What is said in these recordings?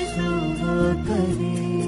दिया सो वो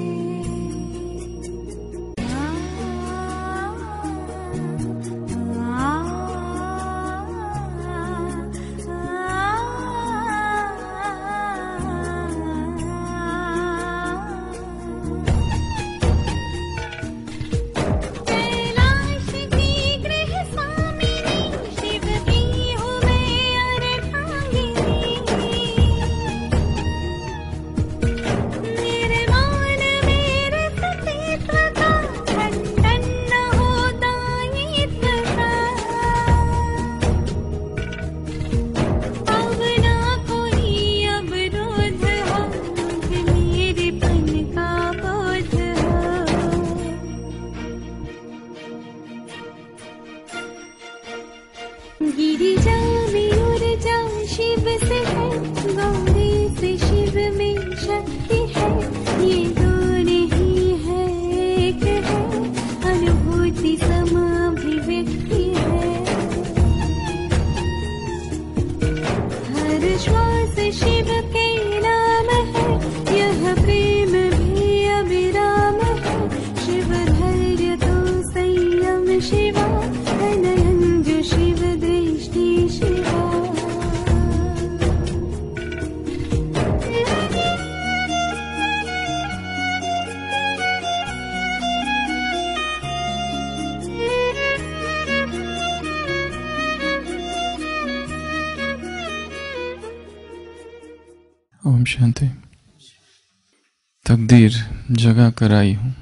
शांति। तकदीर जगा कर आई हूँ।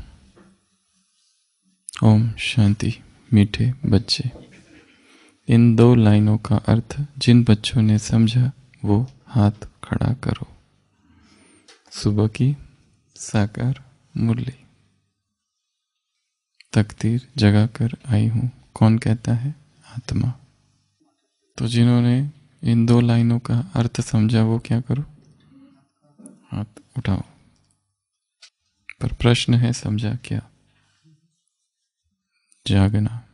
ओम शांति, मीठे बच्चे। इन दो लाइनों का अर्थ जिन बच्चों ने समझा, वो हाथ खड़ा करो। सुबह की साकार मुरली। तकदीर जगा कर आई हूँ। कौन कहता है? आत्मा। तो जिन्होंने इन दो लाइनों का अर्थ समझा, वो क्या करो? हाथ उठाओ। पर प्रश्न है समझा क्या? जागना।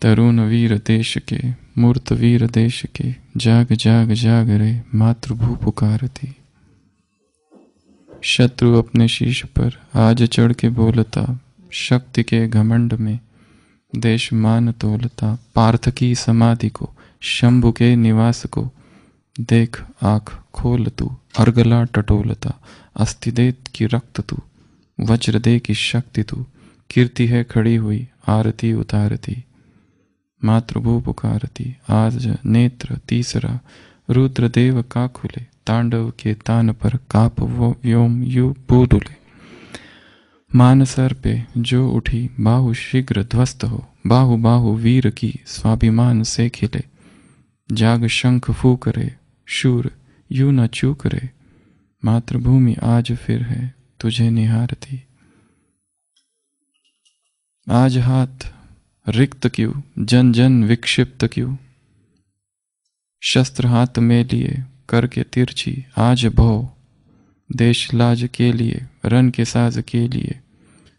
तरुण वीर देश के, मूर्त वीर देश के, जाग जाग जाग रे मातृभू पुकारती शत्रु अपने शीश पर आज चढ़ के बोलता, शक्ति के घमंड में देश मान तोलता। पार्थ की समाधि को, शंभु के निवास को देख आँख खोल तू, अर्गला टटोलता अस्थिदेत की रक्त तू, वज्र दे की शक्ति तू, कीर्ति है खड़ी हुई, आरती उतारती मातृभू पुकारती आज नेत्र तीसरा, रुद्रदेव का खुले, तांडव के तान पर काप वो व्योम यु बूदुले। मानसर पे जो उठी, बाहु शीघ्र ध्वस्त हो, बाहु बाहु वीर की स्वाभिमान से खिले, जाग शंख फू रे शूर यू न चूक रे मातृभूमि आज फिर है, तुझे निहारती। आज हाथ रिक्त क्यों जन जन विक्षिप्त क्यों? शस्त्र हाथ में लिए, करके तिरछी, आज भो। देश लाज के लिए, रन के साज के लिए।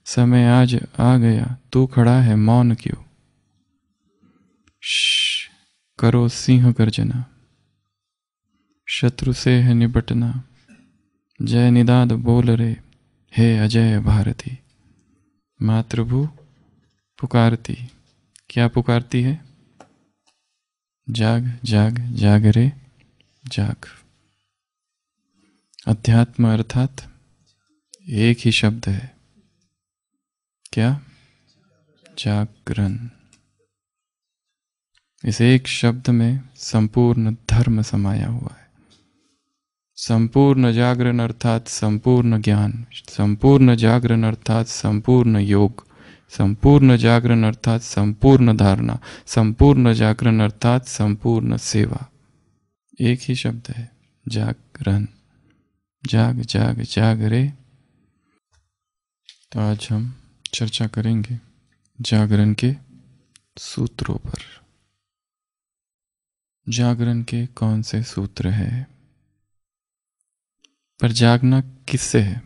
समय आज आ गया, तू खड़ा है मौन क्यों? करो सिंह गर्जना। शत्रु से है निपटना। जय निदाद बोल रे, हे अजय भारती। मातृभू, पुकारती। क्या पुकारती है? जाग जाग जाग रे, जाग। अध्यात्म अर्थात एक ही शब्द है। क्या? जागरण। इस एक शब्द में संपूर्ण धर्म समाया हुआ है। संपूर्ण जागरण अर्थात संपूर्ण ज्ञान, संपूर्ण जागरण अर्थात संपूर्ण योग, संपूर्ण जागरण अर्थात संपूर्ण धारणा, संपूर्ण जागरण अर्थात संपूर्ण सेवा। एक ही शब्द है, जागरण। जाग जाग जाग रे। तो आज हम चर्चा करेंगे जागरण के सूत्रों पर। जागरण के कौन से सूत्र है? पर जागना किससे है?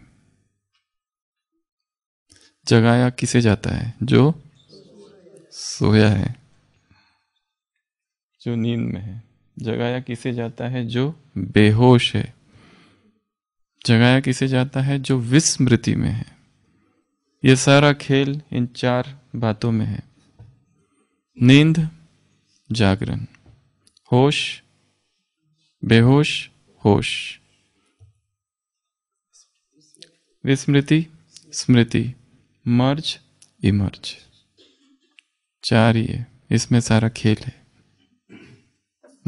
जगाया किसे जाता है? जो सोया है, जो नींद में है। जगाया किसे जाता है? जो बेहोश है। जगाया किसे जाता है? जो विस्मृति में है। ये सारा खेल इन चार बातों में है। नींद, जागरण। होश, बेहोश, होश। विस्मृति, स्मृति, मर्ज, इमर्ज। चार ही है इसमें सारा खेल है।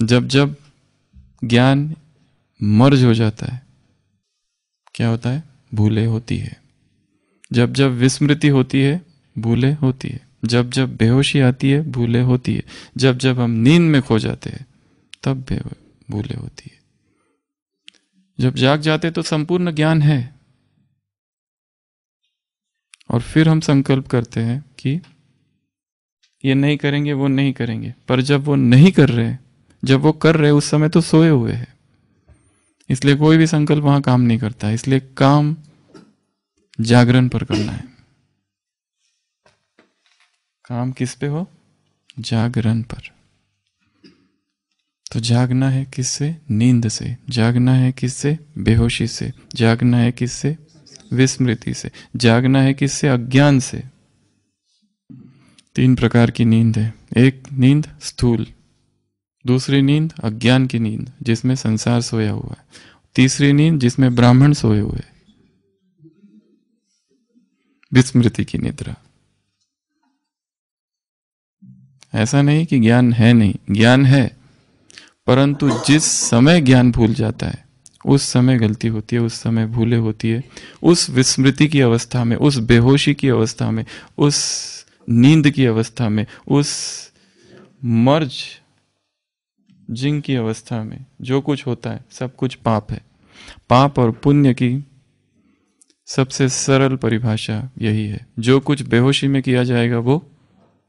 जब जब ज्ञान मर्ज हो जाता है, क्या होता है? भूले होती है। जब जब विस्मृति होती है, भूले होती है। जब जब बेहोशी आती है, भूले होती है। जब जब हम नींद में खो जाते हैं, तब भूले होती है। जब जाग जाते तो संपूर्ण ज्ञान है। और फिर हम संकल्प करते हैं कि ये नहीं करेंगे, वो नहीं करेंगे। पर जब वो नहीं कर रहे, जब वो कर रहे, उस समय तो सोए हुए हैं। इसलिए कोई भी संकल्प वहाँ काम नहीं करता। इसलिए काम जागरण पर करना है। काम किस पे हो? जागरण पर। तो जागना है किससे? नींद से। जागना है किससे? बेहोशी से। जागना है किससे? विस्मृति से। जागना है किससे? अज्ञान से। तीन प्रकार की नींद है। एक नींद स्थूल, दूसरी नींद अज्ञान की नींद, जिसमें संसार सोया हुआ है। तीसरी नींद जिसमें ब्राह्मण सोए हुए विस्मृति की निद्रा। ऐसा नहीं कि ज्ञान है नहीं। ज्ञान है, परंतु जिस समय ज्ञान भूल जाता है उस समय गलती होती है, उस समय भूले होती है, उस विस्मृति की अवस्था में, उस बेहोशी की अवस्था में, उस नींद की अवस्था में, उस मर्ज जिंग की अवस्था में, जो कुछ होता है, सब कुछ पाप है। पाप और पुण्य की सबसे सरल परिभाषा यही है। जो कुछ बेहोशी में किया जाएगा, वो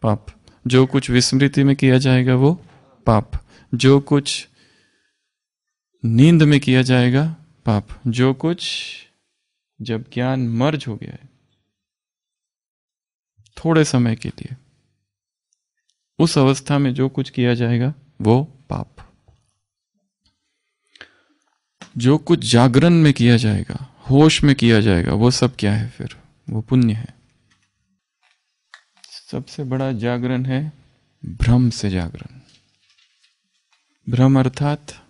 पाप। जो कुछ विस्मृति में किया जाएगा, वो पाप। जो कुछ नींद में किया जाएगा पाप। जो कुछ जब ज्ञान मर्ज हो गया है, थोड़े समय के लिए, उस अवस्था में जो कुछ किया जाएगा, वो पाप। जो कुछ जागरण में किया जाएगा, होश में किया जाएगा, वो सब क्या है फिर? वो पुण्य है। सबसे बड़ा जागरण है भ्रम से जागरण। भ्रम अर्थात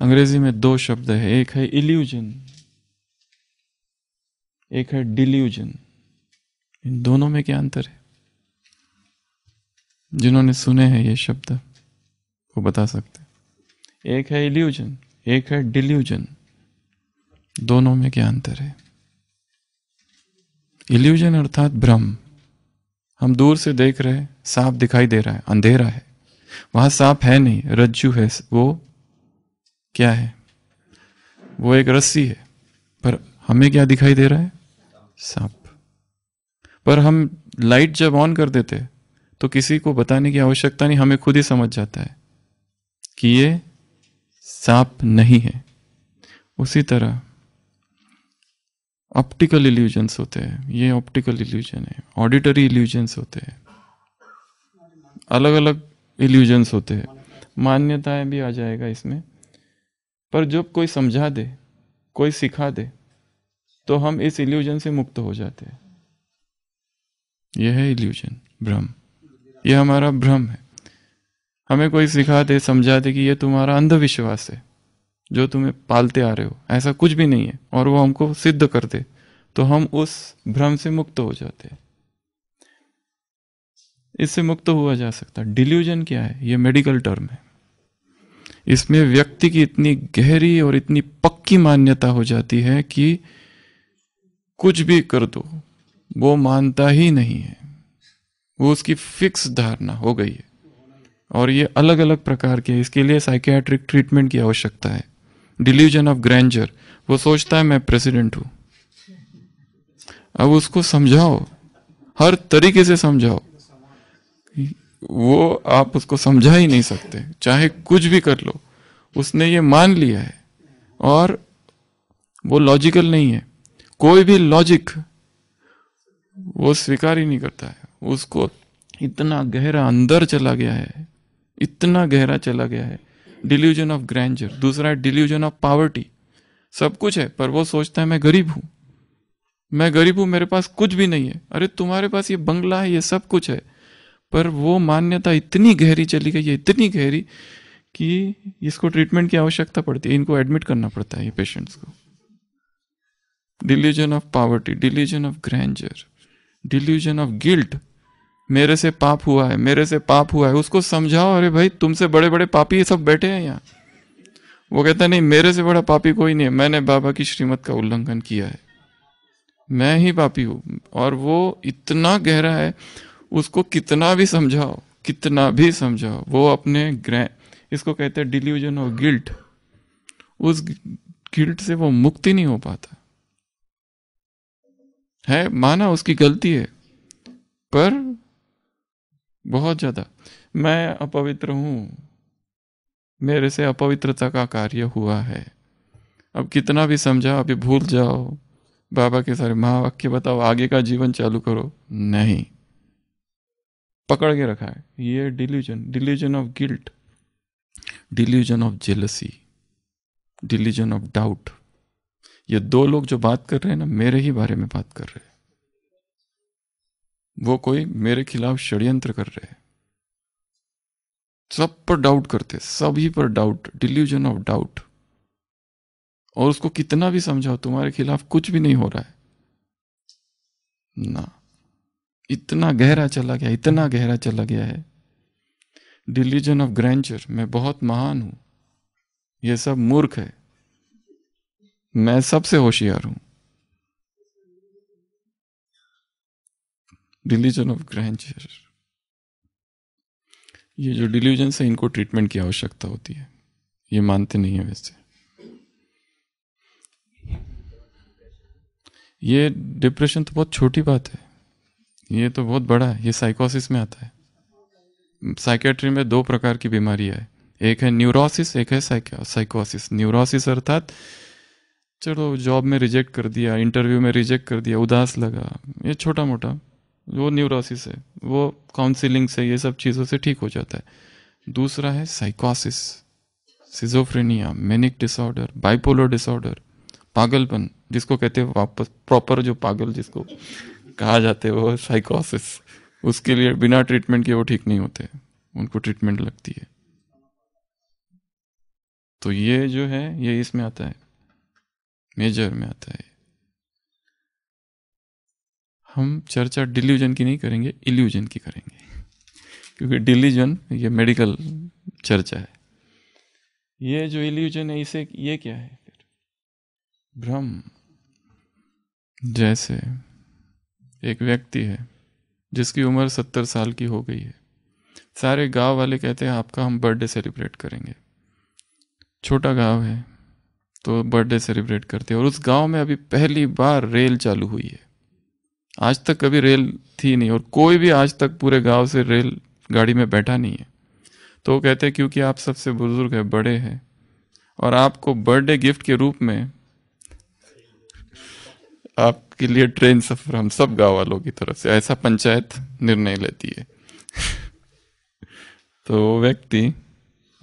अंग्रेज़ी में दो शब्द है, एक है इल्यूजन एक है डिल्यूजन इन दोनों में क्या अंतर है? जिन्होंने सुने हैं ये शब्द, वो बता सकते एक है इल्यूजन एक है डिल्यूजन दोनों में क्या अंतर है? इल्यूजन अर्थात भ्रम। हम दूर से देख रहे हैं सांप दिखाई दे रहा है, अंधेरा है। वहाँ सांप है नहीं, रज्जू है, वो क्या है? वो एक रस्सी है। पर हमें क्या दिखाई दे रहा है? सांप। पर हम लाइट जब ऑन कर देते तो किसी को बताने की आवश्यकता नहीं, हमें खुद ही समझ जाता है कि ये सांप नहीं है। उसी तरह ऑप्टिकल इल्यूजन्स होते हैं। ये ऑप्टिकल इल्यूजन है। ऑडिटरी इल्यूजन्स होते हैं। अलग अलग इल्यूजन्स होते हैं। मान्यताएँ भी आ जाएगा इसमें। पर जब कोई समझा दे, कोई सिखा दे तो हम इस इल्यूजन से मुक्त हो जाते हैं। यह है इल्यूजन भ्रम। यह हमारा भ्रम है। हमें कोई सिखा दे, समझा दे कि यह तुम्हारा अंधविश्वास है, जो तुम्हें पालते आ रहे हो। ऐसा कुछ भी नहीं है, और वो हमको सिद्ध कर दे तो हम उस भ्रम से मुक्त हो जाते हैं। इससे मुक्त हुआ जा सकता। डिल्यूजन क्या है? ये मेडिकल टर्म है। इसमें व्यक्ति की इतनी गहरी और इतनी पक्की मान्यता हो जाती है कि कुछ भी कर दो, वो मानता ही नहीं है। वो उसकी फिक्स धारणा हो गई है। और ये अलग अलग प्रकार के इसके लिए साइकियाट्रिक ट्रीटमेंट की आवश्यकता है। डिल्यूजन ऑफ़ ग्रैंडर वो सोचता है, मैं प्रेसिडेंट हूँ। अब उसको समझाओ। हर तरीके से समझाओ। वो आप उसको समझा ही नहीं सकते। चाहे कुछ भी कर लो, उसने ये मान लिया है और वो लॉजिकल नहीं है। कोई भी लॉजिक वो स्वीकार ही नहीं करता है। उसको इतना गहरा अंदर चला गया है, इतना गहरा चला गया है। डिल्यूजन ऑफ़ ग्रैंडर दूसरा है डिल्यूजन ऑफ़ पावर्टी सब कुछ है, पर वो सोचता है, मैं गरीब हूँ। मैं गरीब हूँ, मेरे पास कुछ भी नहीं है। अरे, तुम्हारे पास ये बंगला है, ये सब कुछ है। पर वो मान्यता इतनी गहरी चली गई है, इतनी गहरी कि इसको ट्रीटमेंट की आवश्यकता पड़ती है, इनको एडमिट करना पड़ता है ये पेशेंट्स को। Delusion of poverty delusion of grandeur delusion of guilt मेरे से पाप हुआ है, मेरे से पाप हुआ है, उसको समझाओ, अरे भाई, तुमसे बड़े बड़े पापी सब बैठे हैं यहाँ। वो कहता नहीं, मेरे से बड़ा पापी कोई नहीं है, मैंने बाबा की श्रीमत का उल्लंघन किया है। मैं ही पापी हूँ और वो इतना गहरा है उसको कितना भी समझाओ, कितना भी समझाओ, वो अपने ग्रह इसको कहते हैं डिल्यूजन ऑफ़ गिल्ट उस गिल्ट से वो मुक्ति नहीं हो पाता। है, माना उसकी गलती है, पर बहुत ज़्यादा। मैं अपवित्र हूँ। मेरे से अपवित्रता का कार्य हुआ है। अब कितना भी समझा अभी भूल जाओ। बाबा के सारे महावाक्य बताओ, आगे का जीवन चालू करो। नहीं। पकड़ के रखा है। ये delusion delusion of guilt delusion of jealousy delusion of doubt ये दो लोग जो बात कर रहे हैं ना, मेरे ही बारे में बात कर रहे हैं। वो कोई मेरे खिलाफ षड्यंत्र कर रहे हैं। सब पर डाउट करते सभी पर डाउट डिल्यूजन ऑफ़ डाउट और उसको कितना भी समझाओ, तुम्हारे खिलाफ कुछ भी नहीं हो रहा है। ना। इतना गहरा चला गया, इतना गहरा चला गया है। डिलीजन ऑफ़ ग्रैंचर मैं बहुत महान हूँ। ये सब मूर्ख है। मैं सबसे होशियार हूँ। डिलीजन ऑफ़ ग्रैंचर ये जो डिलीजन है, इनको ट्रीटमेंट की आवश्यकता होती है। ये मानते नहीं है वैसे। ये डिप्रेशन तो बहुत छोटी बात है। ये तो बहुत बड़ा है, ये साइकोसिस में आता है। साइकेट्री में दो प्रकार की बीमारी है। एक है न्यूरोसिस एक है साइकोसिस न्यूरोसिस अर्थात, चलो जॉब में रिजेक्ट कर दिया इंटरव्यू में रिजेक्ट कर दिया, उदास लगा, ये छोटा मोटा वो न्यूरोसिस है। वो काउंसिलिंग से, ये सब चीज़ों से ठीक हो जाता है। दूसरा है साइकोसिस schizophrenia manic disorder bipolar disorder पागलपन, जिसको कहते हैं वापस प्रॉपर जो पागल जिसको कहा जाते हैं वो साइकोसिस उसके लिए बिना ट्रीटमेंट के वो ठीक नहीं होते उनको ट्रीटमेंट लगती है। तो ये जो है, ये इसमें आता है। मेजर में आता है। हम चर्चा डिल्यूजन की नहीं करेंगे इल्यूजन की करेंगे। क्योंकि डिल्यूजन ये मेडिकल चर्चा है। ये जो इल्यूजन है, इसे ये क्या है? फिर भ्रम जैसे एक व्यक्ति है, जिसकी उम्र सत्तर साल की हो गई है। सारे गाँव वाले कहते हैं, आपका हम बर्थडे सेलिब्रेट करेंगे। छोटा गाँव है तो बर्थडे सेलिब्रेट करते हैं। और उस गाँव में अभी पहली बार रेल चालू हुई है। आज तक कभी रेल थी नहीं, और कोई भी आज तक पूरे गाँव से रेल गाड़ी में बैठा नहीं है। तो वो कहते हैं, क्योंकि आप सबसे बुज़ुर्ग है, बड़े हैं, और आपको बर्थडे गिफ्ट के रूप में आपके लिए ट्रेन सफ़र हम सब गाँव वालों की तरफ़ से, ऐसा पंचायत निर्णय लेती है। तो वो व्यक्ति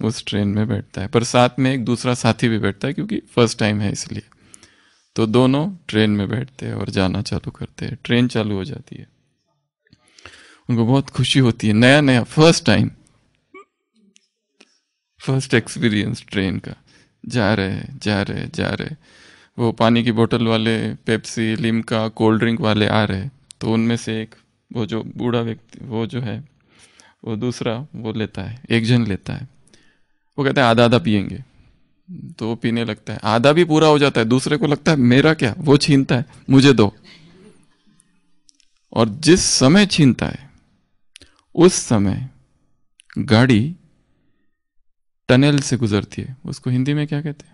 उस ट्रेन में बैठता है, पर साथ में एक दूसरा साथी भी बैठता है क्योंकि फ़र्स्ट टाइम है इसलिए। तो दोनों ट्रेन में बैठते हैं और जाना चालू करते हैं, ट्रेन चालू हो जाती है। उनको बहुत खुशी होती है नया नया first time first experience train का। जा रहे जा रहे जा रहे वो पानी की बोतल वाले पेप्सी लिमका कोल्ड ड्रिंक वाले आ रहे तो उनमें से एक, वो जो बूढ़ा व्यक्ति, वो जो है, वो दूसरा, वो लेता है, एक जन लेता है। वो कहता है आधा आधा पियेंगे। तो वो पीने लगता है। आधा भी पूरा हो जाता है, दूसरे को लगता है, मेरा क्या? वो छीनता है, मुझे दो। और जिस समय छीनता है, उस समय गाड़ी टनल से गुजरती है। उसको हिंदी में क्या कहते हैं?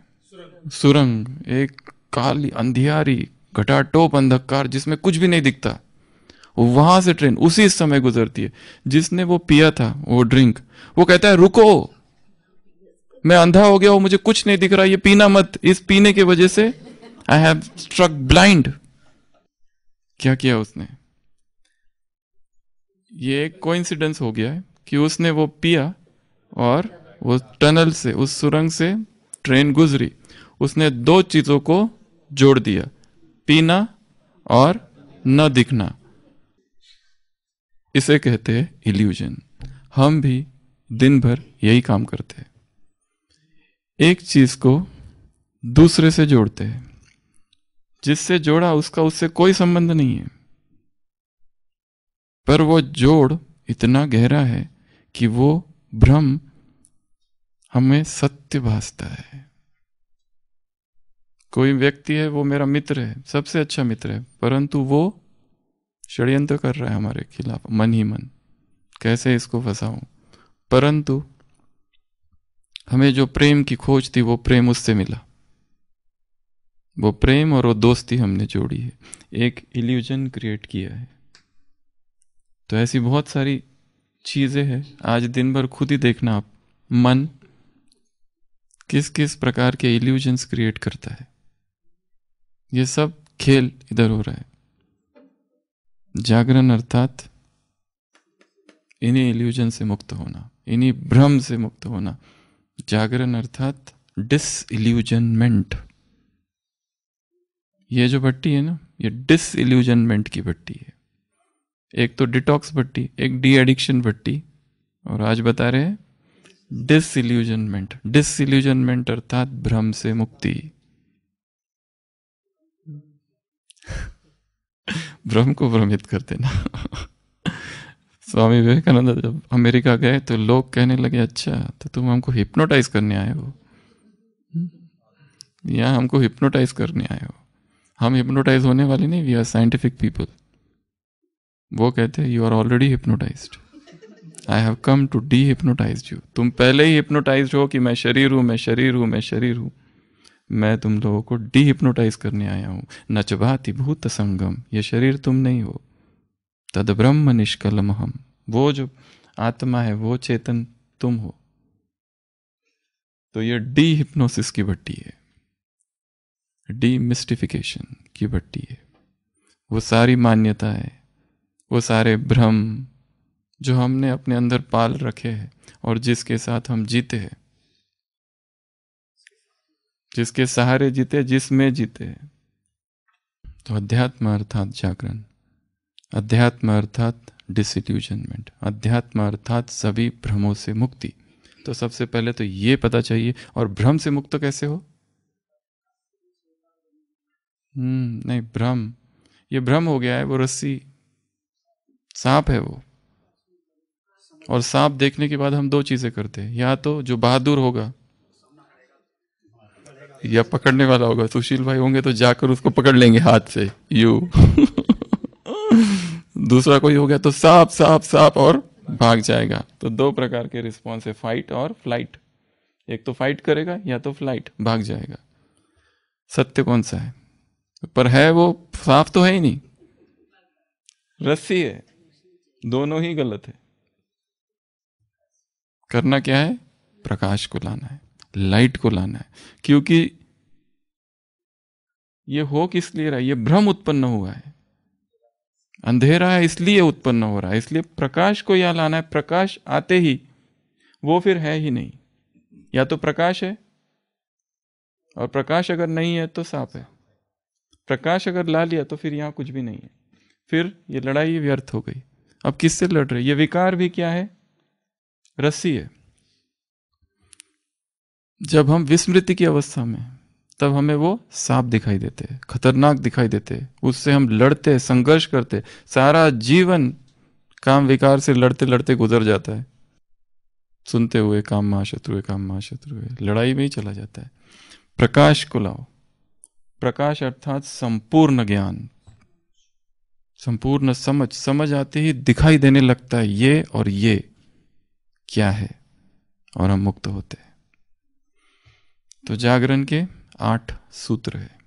सुरंग, एक काली, अंधियारी, घटाटोप अंधकार जिसमें कुछ भी नहीं दिखता। वहाँ से ट्रेन उसी समय गुजरती है, जिसने वो पिया था, वो ड्रिंक। वो कहता है, रुको। मैं अंधा हो गया हूँ, मुझे कुछ नहीं दिख रहा, ये पीना मत। इस पीने की वजह से आई हैव स्ट्रक ब्लाइंड क्या किया उसने? ये एक कोइंसिडेंस हो गया है कि उसने वो पिया और वो टनल से, उस सुरंग से ट्रेन गुजरी। उसने दो चीज़ों को जोड़ दिया, पीना और न दिखना। इसे कहते हैं इल्यूजन हम भी दिन भर यही काम करते हैं। एक चीज़ को दूसरे से जोड़ते हैं। जिससे जोड़ा, उसका उससे कोई संबंध नहीं है। पर वो जोड़ इतना गहरा है कि वो भ्रम हमें सत्य भासता है। कोई व्यक्ति है, वो मेरा मित्र है, सबसे अच्छा मित्र है, परंतु वो षड्यंत्र कर रहा है हमारे खिलाफ, मन ही मन। कैसे इसको फंसाऊं? परंतु हमें जो प्रेम की खोज थी, वो प्रेम उससे मिला। वो प्रेम और वो दोस्ती हमने जोड़ी है। एक इल्यूजन क्रिएट किया है। तो ऐसी बहुत सारी चीज़ें हैं। आज दिन भर खुद ही देखना आप, मन किस किस प्रकार के इल्यूजन्स क्रिएट करता है। ये सब खेल इधर हो रहा है। जागरण अर्थात इन्हीं इल्यूजन से मुक्त होना, इन्हीं भ्रम से मुक्त होना। जागरण अर्थात डिस इल्यूजनमेंट ये जो भट्टी है ना, ये डिस इल्यूजनमेंट की भट्टी है। एक तो डिटॉक्स भट्टी, एक डी एडिक्शन भट्टी, और आज बता रहे हैं डिसइल्यूजनमेंट डिसइल्यूजनमेंट अर्थात भ्रम से मुक्ति। भ्रम को भ्रमित कर देना स्वामी विवेकानंद जब अमेरिका गए तो लोग कहने लगे अच्छा तो तुम हमको हिप्नोटाइज करने आए हो। यहाँ हमको हिप्नोटाइज करने आए हो। हम हिप्नोटाइज होने वाले नहीं वी आर साइंटिफिक पीपल वो कहते हैं you are already hypnotise I have come to dehypnotise you तुम पहले ही हिप्नोटाइज हो कि मैं शरीर हूँ, मैं शरीर हूँ, मैं शरीर हूँ। मैं तुम लोगों को डी हिप्नोटाइज करने आया हूँ। नचभाति भूत संगम, ये शरीर तुम नहीं हो। तद ब्रह्म निष्कलम हम वो जो आत्मा है, वो चेतन तुम हो। तो ये डी हिप्नोसिस की भट्टी है। डी मिस्टिफिकेशन की भट्टी है। वो सारी मान्यता है। वो सारे भ्रम जो हमने अपने अंदर पाल रखे हैं और जिसके साथ हम जीते हैं जिसके सहारे जीते, जिसमें जीते। तो अध्यात्म अर्थात जागरण, अध्यात्म अर्थात डिसिल्यूजनमेंट अध्यात्म अर्थात सभी भ्रमों से मुक्ति। तो सबसे पहले तो ये पता चाहिए, और भ्रम से मुक्त कैसे हो? हम्म नहीं, भ्रम। ये भ्रम हो गया है, वो रस्सी। सांप है वो। और सांप देखने के बाद हम दो चीज़ें करते हैं, या तो जो बहादुर होगा या पकड़ने वाला होगा, सुशील भाई होंगे तो जाकर उसको पकड़ लेंगे हाथ से। यू। दूसरा कोई हो गया तो साफ़ साफ़ साफ़ और भाग जाएगा। तो दो प्रकार के रिस्पॉन्स है फाइट और फ़्लाइट एक तो फाइट करेगा या तो फ़्लाइट भाग जाएगा। सत्य कौन सा है? पर है वो, साफ़ तो है ही नहीं। रस्सी है, दोनों ही गलत है। करना क्या है? प्रकाश को लाना है। लाइट को लाना है, क्योंकि ये हो किस लिए रहा है? ये भ्रम उत्पन्न हुआ है। अंधेरा है, इसलिए उत्पन्न हो रहा है, इसलिए प्रकाश को यहाँ लाना है। प्रकाश आते ही, वो फिर है ही नहीं। या तो प्रकाश है, और प्रकाश अगर नहीं है तो साफ़ है। प्रकाश अगर ला लिया तो फिर यहाँ कुछ भी नहीं है। फिर ये लड़ाई व्यर्थ हो गई। अब किससे लड़ रहे ये विकार भी क्या है? रस्सी है। जब हम विस्मृति की अवस्था में, तब हमें वो सांप दिखाई देते, खतरनाक दिखाई देते, उससे हम लड़ते, संघर्ष करते, सारा जीवन काम विकार से लड़ते लड़ते गुजर जाता है। सुनते हुए काम महाशत्रु काम महाशत्रु लड़ाई में ही चला जाता है। प्रकाश को लाओ। प्रकाश अर्थात संपूर्ण ज्ञान, संपूर्ण समझ समझ आते ही दिखाई देने लगता है, ये और ये क्या है? और हम मुक्त होते हैं। तो जागरण के आठ सूत्र है।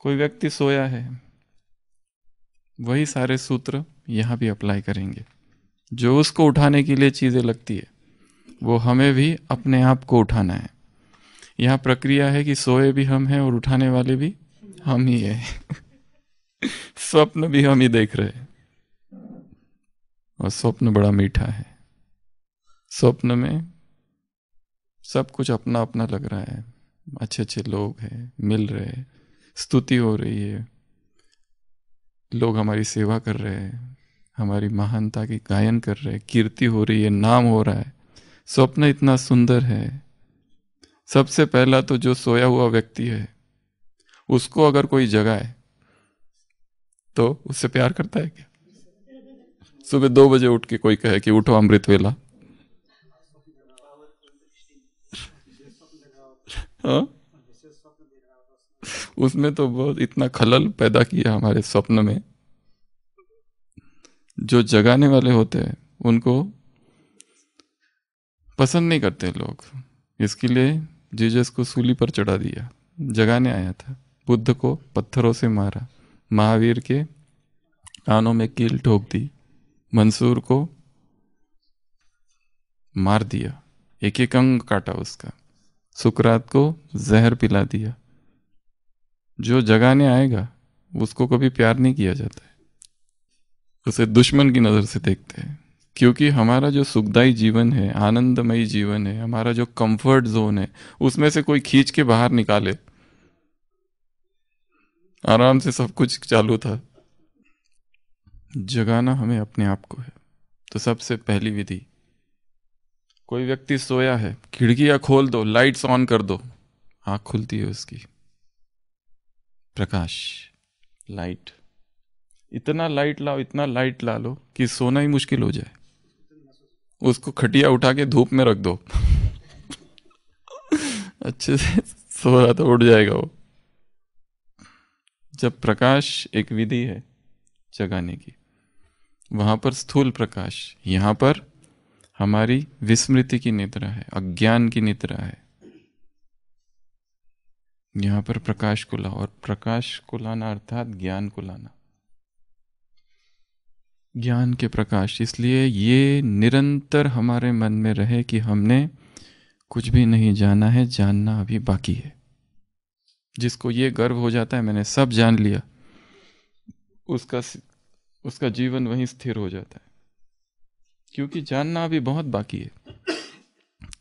कोई व्यक्ति सोया है, वही सारे सूत्र यहाँ भी अप्लाई करेंगे। जो उसको उठाने के लिए चीज़ें लगती है, वो हमें भी अपने आप को उठाना है। यहाँ प्रक्रिया है कि सोए भी हम हैं और उठाने वाले भी हम ही है। स्वप्न भी हम ही देख रहे हैं। और स्वप्न बड़ा मीठा है। स्वप्न में सब कुछ अपना अपना लग रहा है। अच्छे अच्छे लोग हैं, मिल रहे हैं, स्तुति हो रही है। लोग हमारी सेवा कर रहे हैं, हमारी महानता की गायन कर रहे हैं, कीर्ति हो रही है, नाम हो रहा है। स्वप्न इतना सुंदर है। सबसे पहला तो जो सोया हुआ व्यक्ति है, उसको अगर कोई जगाए तो उससे प्यार करता है क्या? सुबह दो बजे उठ के कोई कहे कि उठो अमृत वेला हाँ? उसमें तो बहुत इतना खलल पैदा किया हमारे स्वप्न में। जो जगाने वाले होते हैं, उनको पसंद नहीं करते लोग। इसके लिए जीजस को सूली पर चढ़ा दिया। जगाने आया था। बुद्ध को पत्थरों से मारा। महावीर के कानों में कील ठोक दी। मंसूर को मार दिया। एक एक अंग काटा उसका। सुकरात को जहर पिला दिया। जो जगाने आएगा, उसको कभी प्यार नहीं किया जाता है। उसे दुश्मन की नज़र से देखते हैं। क्योंकि हमारा जो सुखदाई जीवन है, आनंदमयी जीवन है, हमारा जो कंफर्ट जोन है, उसमें से कोई खींच के बाहर निकाले। आराम से सब कुछ चालू था। जगाना हमें अपने आप को है। तो सबसे पहली विधि कोई व्यक्ति सोया है, खिड़कियाँ खोल दो लाइट्स ऑन कर दो, आँख खुलती है उसकी। प्रकाश लाइट इतना लाइट लाओ, इतना लाइट ला लो कि सोना ही मुश्किल हो जाए। उसको खटिया उठा के धूप में रख दो। अच्छे से सो रहा तो उठ जाएगा वो। जब प्रकाश एक विधि है जगाने की, वहाँ पर स्थूल प्रकाश, यहाँ पर हमारी विस्मृति की निद्रा है, अज्ञान की निद्रा है। यहाँ पर प्रकाश को लाओ और प्रकाश को लाना अर्थात ज्ञान को लाना ज्ञान के प्रकाश, इसलिए ये निरंतर हमारे मन में रहे कि हमने कुछ भी नहीं जाना है, जानना अभी बाकी है। जिसको ये गर्व हो जाता है, मैंने सब जान लिया, उसका उसका जीवन वहीं स्थिर हो जाता है। क्योंकि जानना अभी बहुत बाकी है।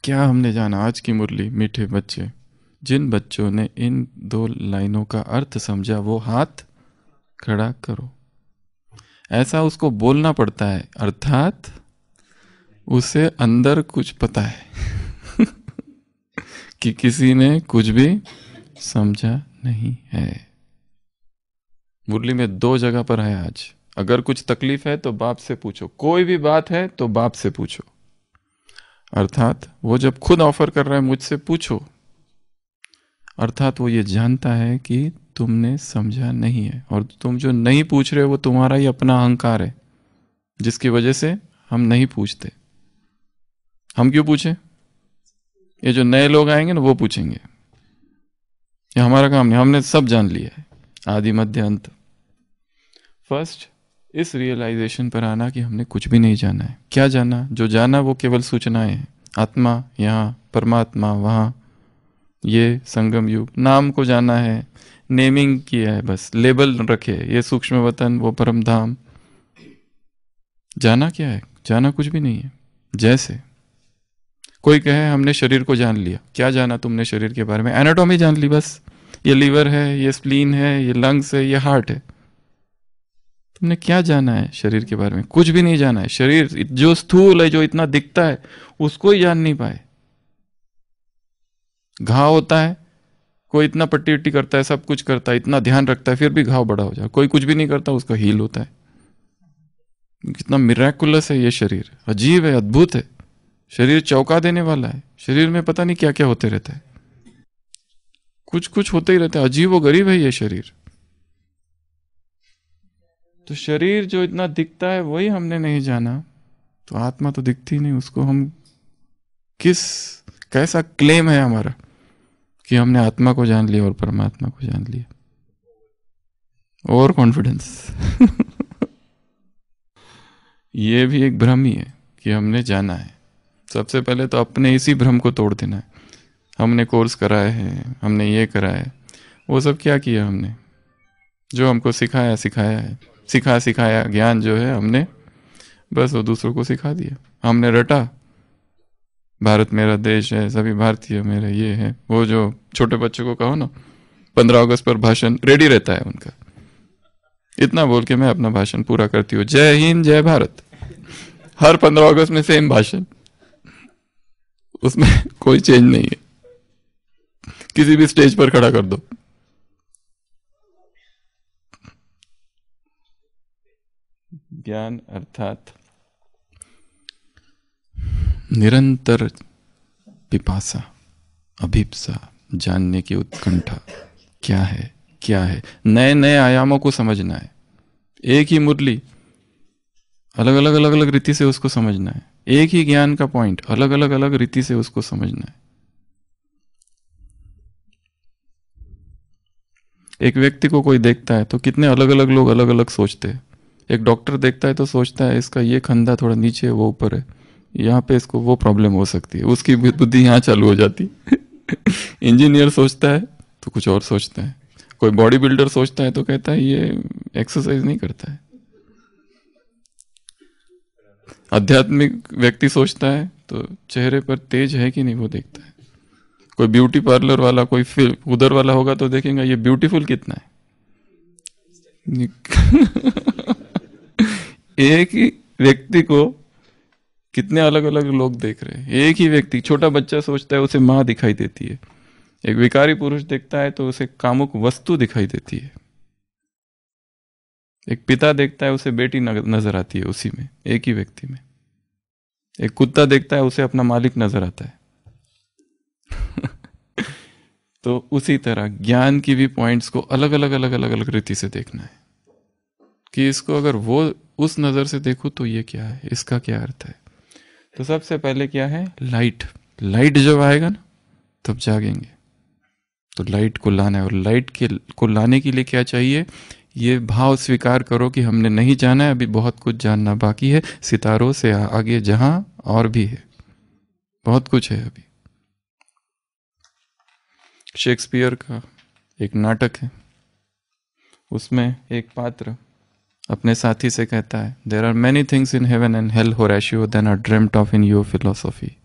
क्या हमने जाना आज की मुरली, मीठे बच्चे? जिन बच्चों ने इन दो लाइनों का अर्थ समझा, वो हाथ खड़ा करो। ऐसा उसको बोलना पड़ता है, अर्थात उसे अंदर कुछ पता है कि किसी ने कुछ भी समझा नहीं है। मुरली में दो जगह पर है आज। अगर कुछ तकलीफ़ है तो बाप से पूछो। कोई भी बात है तो बाप से पूछो। अर्थात वो जब खुद ऑफ़र कर रहा है मुझसे पूछो। अर्थात वो ये जानता है कि तुमने समझा नहीं है। और तुम जो नहीं पूछ रहे हो वो तुम्हारा ही अपना अहंकार है, जिसकी वजह से हम नहीं पूछते। हम क्यों पूछे? ये जो नए लोग आएँगे ना वो पूछेंगे। ये हमारा काम नहीं, हमने सब जान लिया है। आदि, मध्य, अंत। फ़र्स्ट इस रियलाइजेशन पर आना कि हमने कुछ भी नहीं जाना है। क्या जाना? जो जाना वो केवल सूचनाएँ हैं। आत्मा यहाँ, परमात्मा वहाँ। ये संगम युग। नाम को जाना है। नेमिंग किया है बस। लेबल रखे ये सूक्ष्म वतन, वो परम धाम। जाना क्या है? जाना कुछ भी नहीं है। जैसे। कोई कहे, हमने शरीर को जान लिया। क्या जाना तुमने शरीर के बारे में? एनाटॉमी जान ली बस। ये लीवर है, ये स्प्लीन है, ये लंग्स है, ये हार्ट है। तुमने क्या जाना है शरीर के बारे में? कुछ भी नहीं जाना है। शरीर जो स्थूल है, जो इतना दिखता है, उसको ही जान नहीं पाए। घाव होता है, कोई इतना पट्टी उट्टी करता है, सब कुछ करता है, इतना ध्यान रखता है, फिर भी घाव बड़ा हो जाए कोई कुछ भी नहीं करता, उसका हील होता है। कितना मिराकुलस है ये शरीर। अजीब है, अद्भुत है। शरीर चौका देने वाला है। शरीर में पता नहीं क्या क्या होते रहता है। कुछ कुछ होते ही रहता है। अजीब व गरीब है ये शरीर। तो शरीर जो इतना दिखता है, वही हमने नहीं जाना। तो आत्मा तो दिखती नहीं, उसको हम किस, कैसा क्लेम है हमारा कि हमने आत्मा को जान लिया और परमात्मा को जान लिया? और कॉन्फिडेंस ये भी एक भ्रम ही है कि हमने जाना है। सबसे पहले तो अपने इसी भ्रम को तोड़ देना है। हमने कोर्स कराए हैं, हमने ये कराया है। वो सब क्या किया हमने? जो हमको सिखाया सिखाया है। सिखा सिखाया, ज्ञान जो है हमने, बस वो दूसरों को सिखा दिया। हमने रटा, भारत मेरा देश है, सभी भारतीय मेरे ये है। वो जो छोटे बच्चों को कहो ना, पंद्रह अगस्त पर भाषण रेडी रहता है उनका। इतना बोल के मैं अपना भाषण पूरा करती हूँ। जय हिंद, जय भारत। हर पंद्रह अगस्त में सेम भाषण। उसमें कोई चेंज नहीं है। किसी भी स्टेज पर खड़ा कर दो। ज्ञान अर्थात निरंतर पिपासा, अभिप्सा, जानने की उत्कंठा, क्या है क्या है? नए नए आयामों को समझना है। एक ही मुरली अलग अलग अलग अलग रीति से उसको समझना है। एक ही ज्ञान का पॉइंट अलग अलग अलग रीति से उसको समझना है। एक व्यक्ति को कोई देखता है तो कितने अलग अलग लोग अलग अलग सोचते हैं। एक डॉक्टर देखता है तो सोचता है, इसका ये खंधा थोड़ा नीचे है वो ऊपर है। यहाँ पे इसको वो प्रॉब्लम हो सकती है। उसकी बुद्धि यहाँ चालू हो जाती। इंजीनियर सोचता है तो कुछ और सोचता है। कोई बॉडी बिल्डर सोचता है तो कहता है, ये एक्सरसाइज नहीं करता है। आध्यात्मिक व्यक्ति सोचता है तो चेहरे पर तेज है कि नहीं वो देखता है। कोई ब्यूटी पार्लर वाला, कोई फिर उधर वाला होगा तो देखेंगे, ये ब्यूटीफुल कितना है? एक ही व्यक्ति को कितने अलग अलग लोग देख रहे हैं। एक ही व्यक्ति, छोटा बच्चा सोचता है उसे माँ दिखाई देती है। एक विकारी पुरुष देखता है तो उसे कामुक वस्तु दिखाई देती है। एक पिता देखता है उसे बेटी नज़र आती है उसी में, एक ही व्यक्ति में। एक कुत्ता देखता है उसे अपना मालिक नज़र आता है। तो उसी तरह ज्ञान की भी पॉइंट्स को अलग अलग अलग अलग अलग रीति से देखना है। कि इसको अगर वो उस नज़र से देखो तो ये क्या है? इसका क्या अर्थ है? तो सबसे पहले क्या है? लाइट लाइट जब आएगा ना, तब जागेंगे। तो लाइट को लाना है। और लाइट के, को लाने के लिए क्या चाहिए? ये भाव स्वीकार करो कि हमने नहीं जाना है, अभी बहुत कुछ जानना बाकी है। सितारों से आगे जहाँ और भी है। बहुत कुछ है अभी। शेक्सपियर का एक नाटक है। उसमें एक पात्र अपने साथी से कहता है there are many things in heaven and hell Horatio than are dreamt of in your philosophy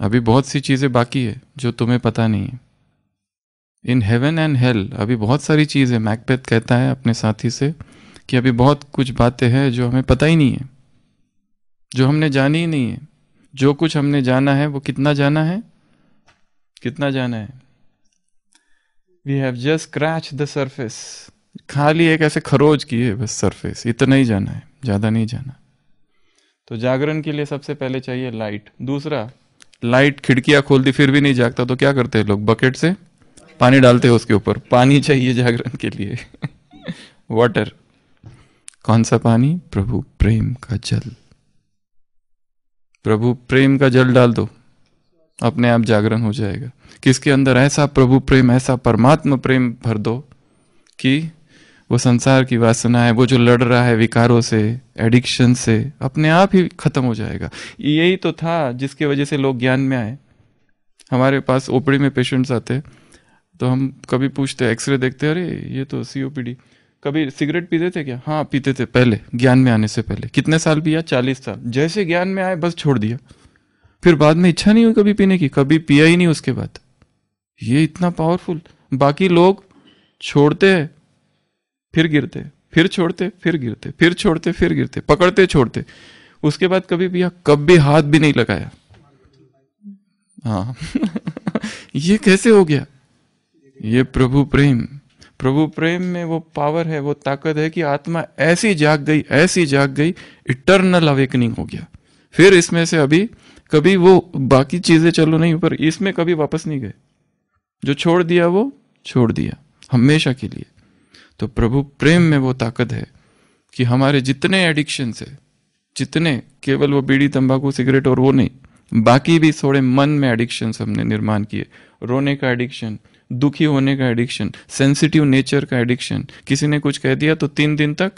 अभी बहुत सी चीज़ें बाकी है, जो तुम्हें पता नहीं है। इन हेवन एंड हेल अभी बहुत सारी चीज़ें मैकपेथ कहता है अपने साथी से, कि अभी बहुत कुछ बातें हैं, जो हमें पता ही नहीं है। जो हमने जानी ही नहीं है। जो कुछ हमने जाना है, वो कितना जाना है? कितना जाना है? We have just scratch the surface खाली एक ऐसे खरोज की है बस सरफेस इतना ही जाना है, ज़्यादा नहीं जाना। तो जागरण के लिए सबसे पहले चाहिए लाइट दूसरा लाइट खिड़कियाँ खोल दी फिर भी नहीं जागता तो क्या करते हैं लोग? बकेट से पानी डालते हैं उसके ऊपर। पानी चाहिए जागरण के लिए। वाटर कौन सा पानी? प्रभु प्रेम का जल। प्रभु प्रेम का जल डाल दो। अपने आप जागरण हो जाएगा। किसके अंदर ऐसा प्रभु प्रेम, ऐसा परमात्मा प्रेम भर दो कि वो संसार की वासना है, वो जो लड़ रहा है विकारों से एडिक्शन से, अपने आप ही खत्म हो जाएगा। यही तो था जिसकी वजह से लोग ज्ञान में आए। हमारे पास ओपीडी में पेशेंट्स आते तो हम कभी पूछते एक्सरे देखते अरे, ये तो सीओपीडी कभी सिगरेट पीते थे क्या? हाँ पीते थे पहले, ज्ञान में आने से पहले। कितने साल पिया? चालीस साल। जैसे ज्ञान में आए, बस छोड़ दिया। फिर बाद में इच्छा नहीं हुई कभी पीने की, कभी पिया ही नहीं उसके बाद। ये इतना पावरफुल बाकी लोग छोड़ते हैं, फिर गिरते, फिर छोड़ते, फिर गिरते, फिर छोड़ते, फिर गिरते, पकड़ते, छोड़ते। उसके बाद कभी पिया, कभी हाथ भी नहीं लगाया। हाँ। ये कैसे हो गया? ये प्रभु प्रेम। प्रभु प्रेम में वो पावर है, वो ताकत है कि आत्मा ऐसी जाग गई, ऐसी जाग गई इटरनल अवेकनिंग हो गया। फिर इसमें से अभी कभी वो बाकी चीज़ें चलो नहीं, पर इसमें कभी वापस नहीं गए। जो छोड़ दिया वो छोड़ दिया, हमेशा के लिए। तो प्रभु, प्रेम में वो ताकत है कि हमारे जितने एडिक्शन है, जितने, केवल वो बीड़ी, तंबाकू, सिगरेट और वो नहीं, बाकी भी थोड़े मन में एडिक्शन हमने निर्माण किए। रोने का एडिक्शन दुखी होने का एडिक्शन सेंसिटिव नेचर का एडिक्शन किसी ने कुछ कह दिया तो तीन दिन तक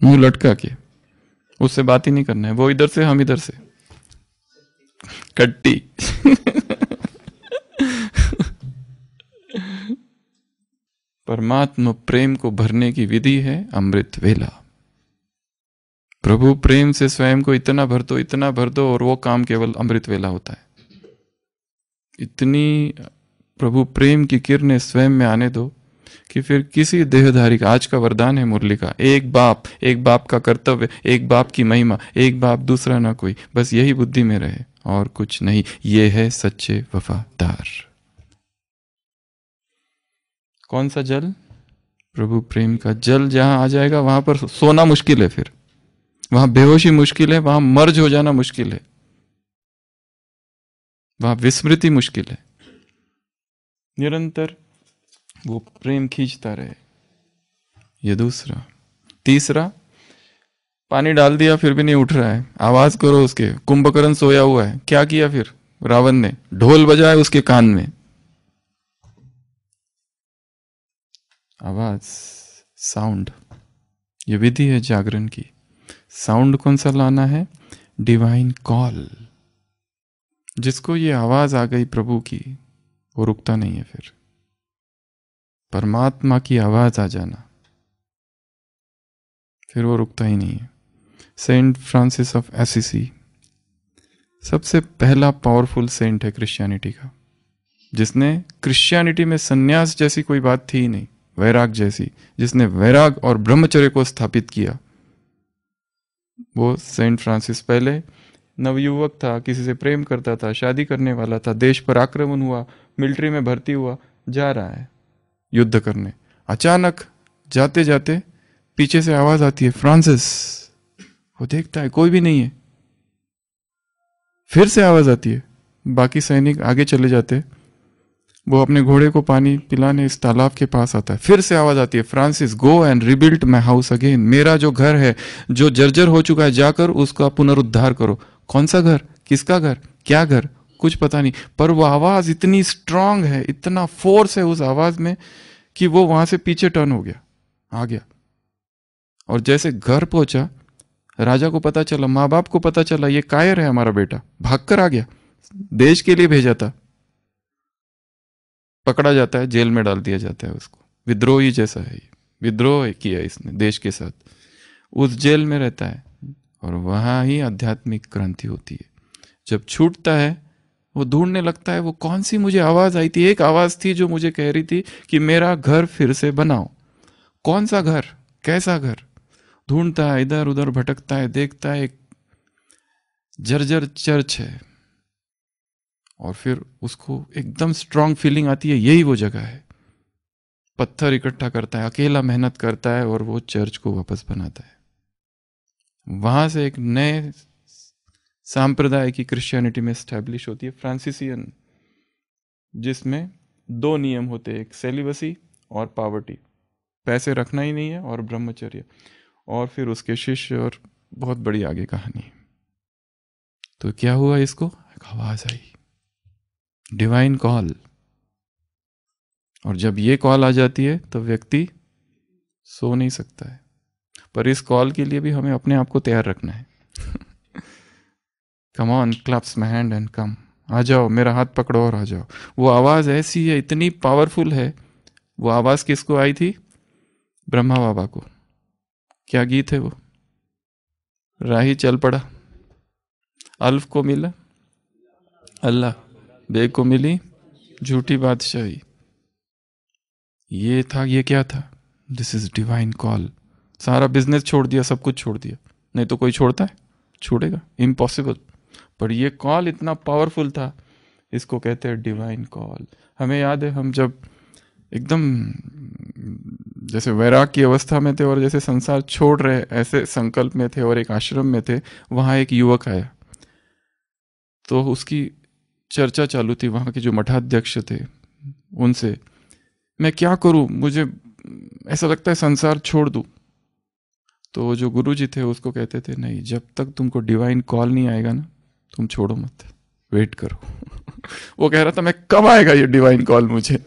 मुँह लटका के, उससे बात ही नहीं करना है। वो इधर से, हम इधर से। कट्टी परमात्मा प्रेम को भरने की विधि है अमृत वेला प्रभु प्रेम से स्वयं को इतना भर दो इतना भर दो और वो काम केवल अमृत वेला होता है इतनी प्रभु प्रेम की किरणें स्वयं में आने दो कि फिर किसी देहधारी का, आज का वरदान है मुरली का। एक बाप एक बाप का कर्तव्य, एक बाप की महिमा, एक बाप दूसरा ना कोई। बस यही बुद्धि में रहे, और कुछ नहीं। ये है सच्चे वफादार। कौन सा जल? प्रभु प्रेम का जल जहाँ आ जाएगा, वहाँ पर सोना मुश्किल है फिर। वहाँ बेहोशी मुश्किल है, वहाँ मर्ज हो जाना मुश्किल है। वहाँ विस्मृति मुश्किल है। निरंतर वो प्रेम खींचता रहे। ये दूसरा। तीसरा, पानी डाल दिया, फिर भी नहीं उठ रहा है। आवाज़ करो उसके। कुंभकर्ण सोया हुआ है। क्या किया फिर? रावण ने। ढोल बजाया उसके कान में। आवाज़, साउंड। ये विधि है जागरण की। साउंड कौन सा लाना है? Divine call. जिसको ये आवाज़ आ गई प्रभु की, वो रुकता नहीं है फिर। परमात्मा की आवाज़ आ जाना। फिर वो रुकता ही नहीं है। Saint Francis of Assisi. सबसे पहला पावरफुल सेंट है क्रिश्चियनिटी का, जिसने क्रिश्चियनिटी में सन्यास जैसी कोई बात थी ही नहीं, वैराग जैसी, जिसने वैराग और ब्रह्मचर्य को स्थापित किया। वो सेंट फ्रांसिस पहले नवयुवक था, किसी से प्रेम करता था, शादी करने वाला था, देश पर आक्रमण हुआ, मिलिट्री में भर्ती हुआ, जा रहा है। युद्ध करने। अचानक जाते जाते पीछे से आवाज़ आती है, फ्रांसिस, वो देखता है, कोई भी नहीं है। फिर से आवाज़ आती है, बाकी सैनिक आगे चले जाते वो अपने घोड़े को पानी पिलाने इस तालाब के पास आता है। फिर से आवाज़ आती है, Francis, go and rebuilt my house again. मेरा जो घर है, जो जर्जर हो चुका है, जाकर उसका पुनरुद्धार करो। कौन सा घर? किसका घर? क्या घर? कुछ पता नहीं। पर वो आवाज़ इतनी स्ट्रांग है, इतना फोर्स है उस आवाज़ में कि वो वहाँ से पीछे टर्न हो गया, आ गया। और जैसे घर पहुँचा, राजा को पता चला माँ बाप को पता चला, ये कायर है हमारा बेटा, भागकर आ गया, देश के लिए भेजा था। पकड़ा जाता है, जेल में डाल दिया जाता है उसको। विद्रोही जैसा है विद्रोह किया इसने देश के साथ। उस जेल में रहता है, और वहाँ ही आध्यात्मिक क्रांति होती है। जब छूटता है वो ढूँढने लगता है, वो कौन सी मुझे आवाज़ आई थी? एक आवाज़ थी जो मुझे कह रही थी कि मेरा घर फिर से बनाओ। कौन सा घर? कैसा घर? ढूंढता है, इधर उधर भटकता है, देखता है, एक जर्जर चर्च है। और फिर उसको एकदम स्ट्रांग फीलिंग आती है, यही वो जगह है। पत्थर इकट्ठा करता है, अकेला मेहनत करता है और वो चर्च को वापस बनाता है। वहाँ से एक नए सांप्रदाय की क्रिश्चियनिटी में स्टैब्लिश होती है फ्रांसिसियन जिसमें दो नियम होते हैं, एक सेलिबसी और पावर्टी पैसे रखना ही नहीं है और ब्रह्मचर्य। और फिर उसके शिष्य और बहुत बड़ी आगे कहानी तो क्या हुआ इसको? एक आवाज़ आई। डिवाइन कॉल और जब ये कॉल आ जाती है तो व्यक्ति सो नहीं सकता है। पर इस कॉल के लिए भी हमें अपने आप को तैयार रखना है। Come on clubs my hand and come आ जाओ, मेरा हाथ पकड़ो और आ जाओ। वो आवाज़ ऐसी है, इतनी पावरफुल है। वो आवाज़ किसको आई थी? ब्रह्मा बाबा को। क्या गीत है वो? राही चल पड़ा। अल्फ को मिला। अल्लाह, बे को मिली। झूठी बादशाही। ये था, ये क्या था? दिस इज़ डिवाइन कॉल सारा बिज़नेस छोड़ दिया, सब कुछ छोड़ दिया। नहीं तो कोई छोड़ता है? छोड़ेगा। इम्पॉसिबल पर ये कॉल इतना पावरफुल था। इसको कहते हैं डिवाइन कॉल हमें याद है, हम जब एकदम, जैसे वैराग की अवस्था में थे और जैसे संसार छोड़ रहे, ऐसे संकल्प में थे और एक आश्रम में थे, वहाँ एक युवक आया। तो उसकी चर्चा चालू थी, वहाँ के जो मठाध्यक्ष थे, उनसे, मैं क्या करूँ? मुझे ऐसा लगता है संसार छोड़ दूँ। तो जो गुरु जी थे, उसको कहते थे, नहीं, जब तक तुमको डिवाइन कॉल नहीं आएगा ना तुम छोड़ो मत। वेट करो। वो कह रहा था, मैं कब आएगा ये डिवाइन कॉल मुझे?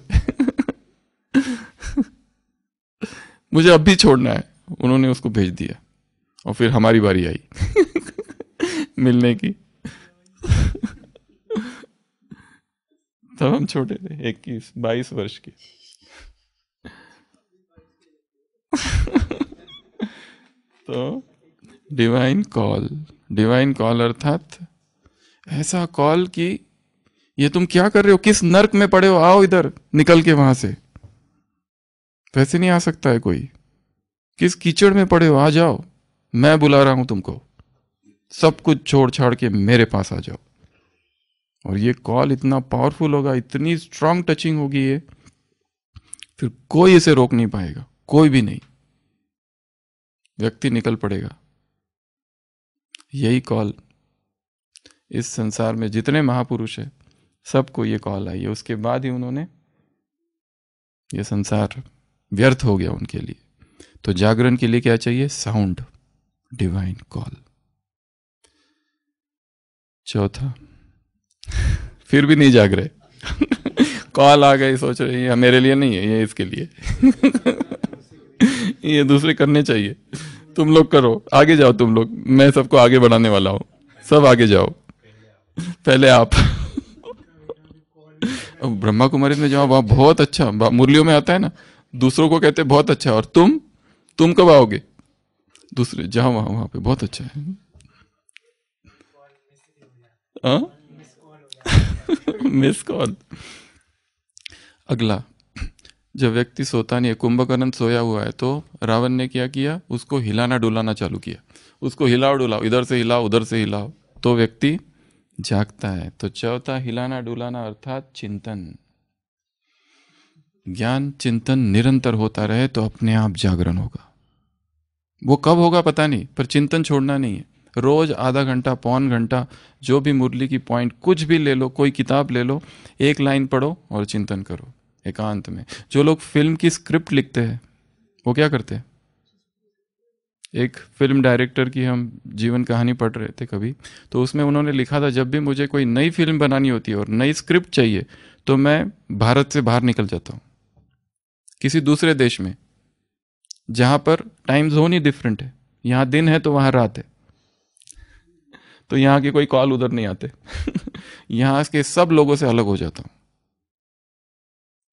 मुझे अब भी छोड़ना है। उन्होंने उसको भेज दिया। और फिर हमारी बारी आई। मिलने की। तब हम छोटे थे, इक्कीस, बाईस वर्ष के। तो डिवाइन कॉल डिवाइन कॉल अर्थात ऐसा कॉल कि ये तुम क्या कर रहे हो? किस नर्क में पड़े हो? आओ इधर, निकल के वहाँ से। वैसे नहीं आ सकता है कोई। किस कीचड़ में पड़े हो? आ जाओ। मैं बुला रहा हूँ तुमको। सब कुछ छोड़ छाड़ के मेरे पास आ जाओ। और ये कॉल इतना पावरफुल होगा, इतनी स्ट्रांग टचिंग होगी ये, फिर कोई इसे रोक नहीं पाएगा। कोई भी नहीं। व्यक्ति निकल पड़ेगा। यही कॉल। इस संसार में जितने महापुरुष है, सबको ये कॉल आई है। उसके बाद ही उन्होंने ये संसार व्यर्थ हो गया उनके लिए। तो जागरण के लिए क्या चाहिए? साउंड डिवाइन कॉल चौथा। फिर भी नहीं जाग रहे। कॉल आ गई सोच रहे ये मेरे लिए नहीं है ये इसके लिए। ये दूसरे करने चाहिए। तुम लोग करो, आगे जाओ तुम लोग। मैं सबको आगे बढ़ाने वाला हूँ। सब आगे जाओ। पहले आप। ब्रह्मा कुमारी में जाओ वहाँ बहुत अच्छा मुरलियों में आता है ना, दूसरों को कहते बहुत अच्छा और तुम तुम कब आओगे? दूसरे जाओ वहाँ वहाँ पे बहुत अच्छा है। मिस कॉल अगला, जब व्यक्ति सोता नहीं है, कुंभकर्ण सोया हुआ है तो रावण ने क्या किया? उसको हिलाना डुलाना चालू किया। उसको हिलाओ, डुलाओ, इधर से हिलाओ, उधर से हिलाओ। तो व्यक्ति जागता है तो चौथा हिलाना, डुलाना अर्थात चिंतन। ज्ञान, चिंतन निरंतर होता रहे तो अपने आप जागरण होगा। वो कब होगा पता नहीं, पर चिंतन छोड़ना नहीं है। रोज आधा घंटा, पौन घंटा, जो भी मुरली की पॉइंट कुछ भी ले लो, कोई किताब ले लो, एक लाइन पढ़ो और चिंतन करो, एकांत में। जो लोग फ़िल्म की स्क्रिप्ट लिखते हैं, वो क्या करते हैं? एक फ़िल्म डायरेक्टर की हम जीवन कहानी पढ़ रहे थे कभी तो उसमें उन्होंने लिखा था, जब भी मुझे कोई नई फ़िल्म बनानी होती है और नई स्क्रिप्ट चाहिए तो मैं भारत से बाहर निकल जाता हूँ। किसी दूसरे देश में, जहाँ पर टाइम जोन ही डिफरेंट है। यहाँ दिन है तो वहाँ रात है। तो यहाँ के कोई कॉल उधर नहीं आते। यहाँ के सब लोगों से अलग हो जाता हूँ।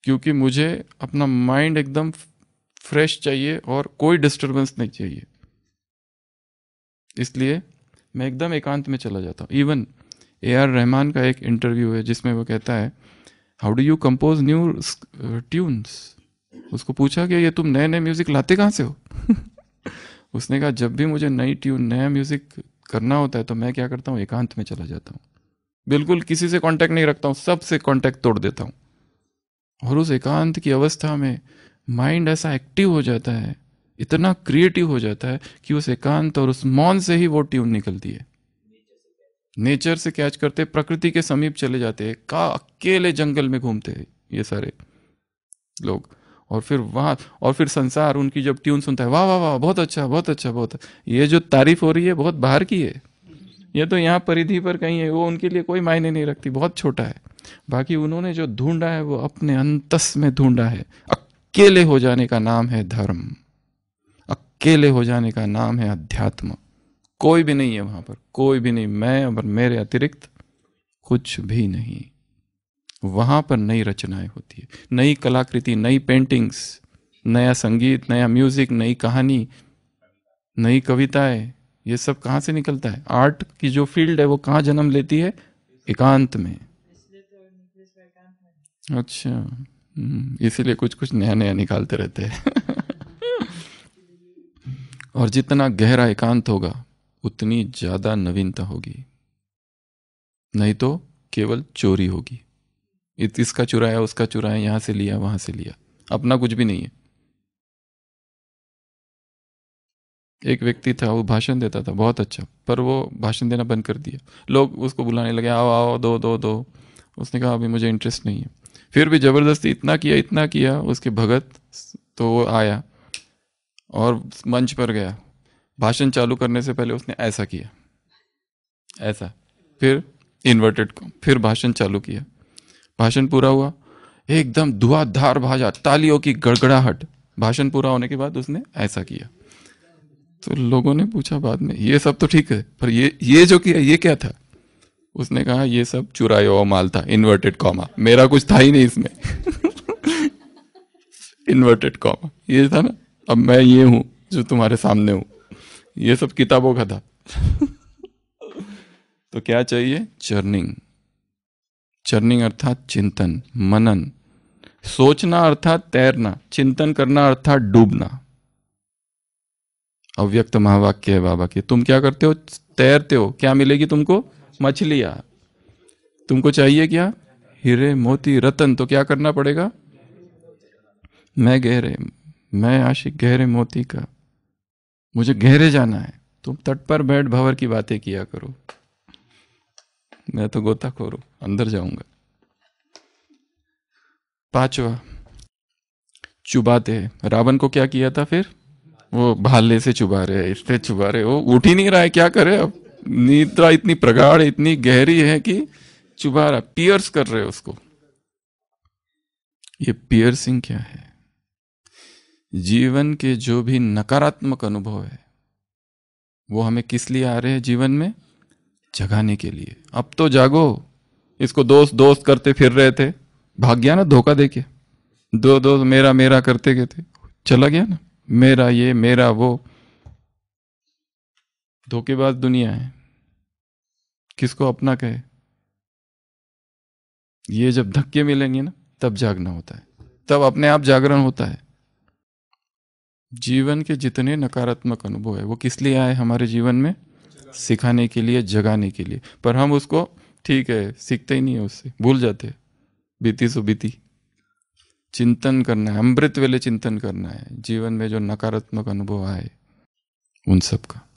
क्योंकि मुझे अपना माइंड एकदम फ्रेश चाहिए और कोई डिस्टरबेंस नहीं चाहिए। इसलिए मैं एकदम एकांत में चला जाता हूँ। इवन ए आर रहमान का एक इंटरव्यू है जिसमें वो कहता है how do you compose new tunes उसको पूछा कि ये तुम नए नए म्यूज़िक लाते कहाँ से हो? उसने कहा, जब भी मुझे नई ट्यून नया म्यूज़िक करना होता है तो मैं क्या करता हूँ? एकांत में चला जाता हूँ। बिल्कुल किसी से कांटेक्ट नहीं रखता हूँ सबसे कांटेक्ट तोड़ देता हूँ। और उस एकांत की अवस्था में माइंड ऐसा एक्टिव हो जाता है इतना क्रिएटिव हो जाता है कि उस एकांत और उस मौन से ही वो ट्यून निकलती है। नेचर से कैच करते प्रकृति के समीप चले जाते हैं, का अकेले जंगल में घूमते हैं ये सारे लोग। और फिर वहाँ, और फिर संसार उनकी जब ट्यून सुनता है, वाह वाह वाह, बहुत अच्छा बहुत अच्छा बहुत ये जो तारीफ़ हो रही है, बहुत बाहर की है। ये तो यहाँ परिधि पर कहीं है, वो उनके लिए कोई मायने नहीं रखती, बहुत छोटा है। बाकी उन्होंने जो ढूंढा है, वो अपने अंतस में ढूंढा है। अकेले हो जाने का नाम है धर्म। अकेले हो जाने का नाम है अध्यात्म। कोई भी नहीं है वहाँ पर कोई भी नहीं। मैं और मेरे अतिरिक्त कुछ भी नहीं। वहाँ पर नई रचनाएँ होती है। नई कलाकृति नई पेंटिंग्स नया संगीत नया म्यूज़िक नई कहानी नई कविताएँ ये सब कहाँ से निकलता है? आर्ट की जो फ़ील्ड है वो कहाँ जन्म लेती है? एकांत में। अच्छा। हम्म, इसीलिए कुछ कुछ नया नया निकालते रहते हैं। और जितना गहरा एकांत होगा, उतनी ज़्यादा नवीनता होगी। नहीं तो केवल चोरी होगी। इसका चुराया, उसका चुराया, यहाँ से लिया, वहाँ से लिया। अपना कुछ भी नहीं है। एक व्यक्ति था, वो भाषण देता था, बहुत अच्छा पर वो भाषण देना बंद कर दिया। लोग उसको बुलाने लगे, आओ आओ, दो दो दो। उसने कहा, अभी मुझे इंटरेस्ट नहीं है। फिर भी ज़बरदस्ती इतना किया इतना किया, उसके भगत तो वो आया। और मंच पर गया। भाषण चालू करने से पहले उसने ऐसा किया। ऐसा। फिर इन्वर्टेड फिर भाषण चालू किया। भाषण पूरा हुआ। एकदम धुआधार भाषा, तालियों की गड़गड़ाहट। भाषण पूरा होने के बाद उसने ऐसा किया। तो लोगों ने पूछा बाद में, ये सब तो ठीक है, पर ये ये जो किया, ये क्या था? उसने कहा, ये सब चुराया हुआ माल था इन्वर्टेड कॉमा मेरा कुछ था ही नहीं इसमें। इन्वर्टेड कॉमा ये था ना अब मैं ये हूँ जो तुम्हारे सामने हूँ। ये सब किताबों का था। तो क्या चाहिए? चर्निंग। चर्निंग अर्थात चिंतन मनन। सोचना अर्थात तैरना चिंतन करना अर्थात डूबना। अव्यक्त महावाक्य है बाबा के। तुम क्या करते हो? तैरते हो। क्या मिलेगी तुमको? मछलियाँ। तुमको चाहिए क्या? हीरे मोती रतन। तो क्या करना पड़ेगा? मैं गहरे मैं आशिक गहरे मोती का। मुझे गहरे जाना है। तुम तट पर बैठ भवर की बातें किया करो। मैं तो गोता खोरू अंदर जाऊँगा। पांचवा। चुबाते रावण को क्या किया था फिर? वो भाले से चुबा रहे इससे चुबा रहे वो उठ ही नहीं रहा है। क्या करे अब? निद्रा इतनी प्रगाढ़, इतनी गहरी है कि चुबा रहा। पियर्स कर रहे उसको। ये पियर्सिंग क्या है? जीवन के जो भी नकारात्मक अनुभव है, वो हमें किस लिए आ रहे हैं जीवन में? जगाने के लिए। अब तो जागो। इसको दोस्त दोस्त करते फिर रहे थे। भाग गया ना धोखा देके? दो दोस्त मेरा मेरा करते गए थे। चला गया ना? मेरा ये, मेरा वो। धोखेबाज दुनिया है। किसको अपना कहे? ये जब धक्के मिलेंगे ना, तब जागना होता है। तब अपने आप जागरण होता है। जीवन के जितने नकारात्मक अनुभव है, वो किस लिए आए हमारे जीवन में? सिखाने के लिए, जगाने के लिए। पर हम उसको ठीक है, सीखते ही नहीं है उससे। भूल जाते बीती सो बीती। चिंतन करना है, अमृत वेले चिंतन करना है। जीवन में जो नकारात्मक अनुभव आए, उन सब का।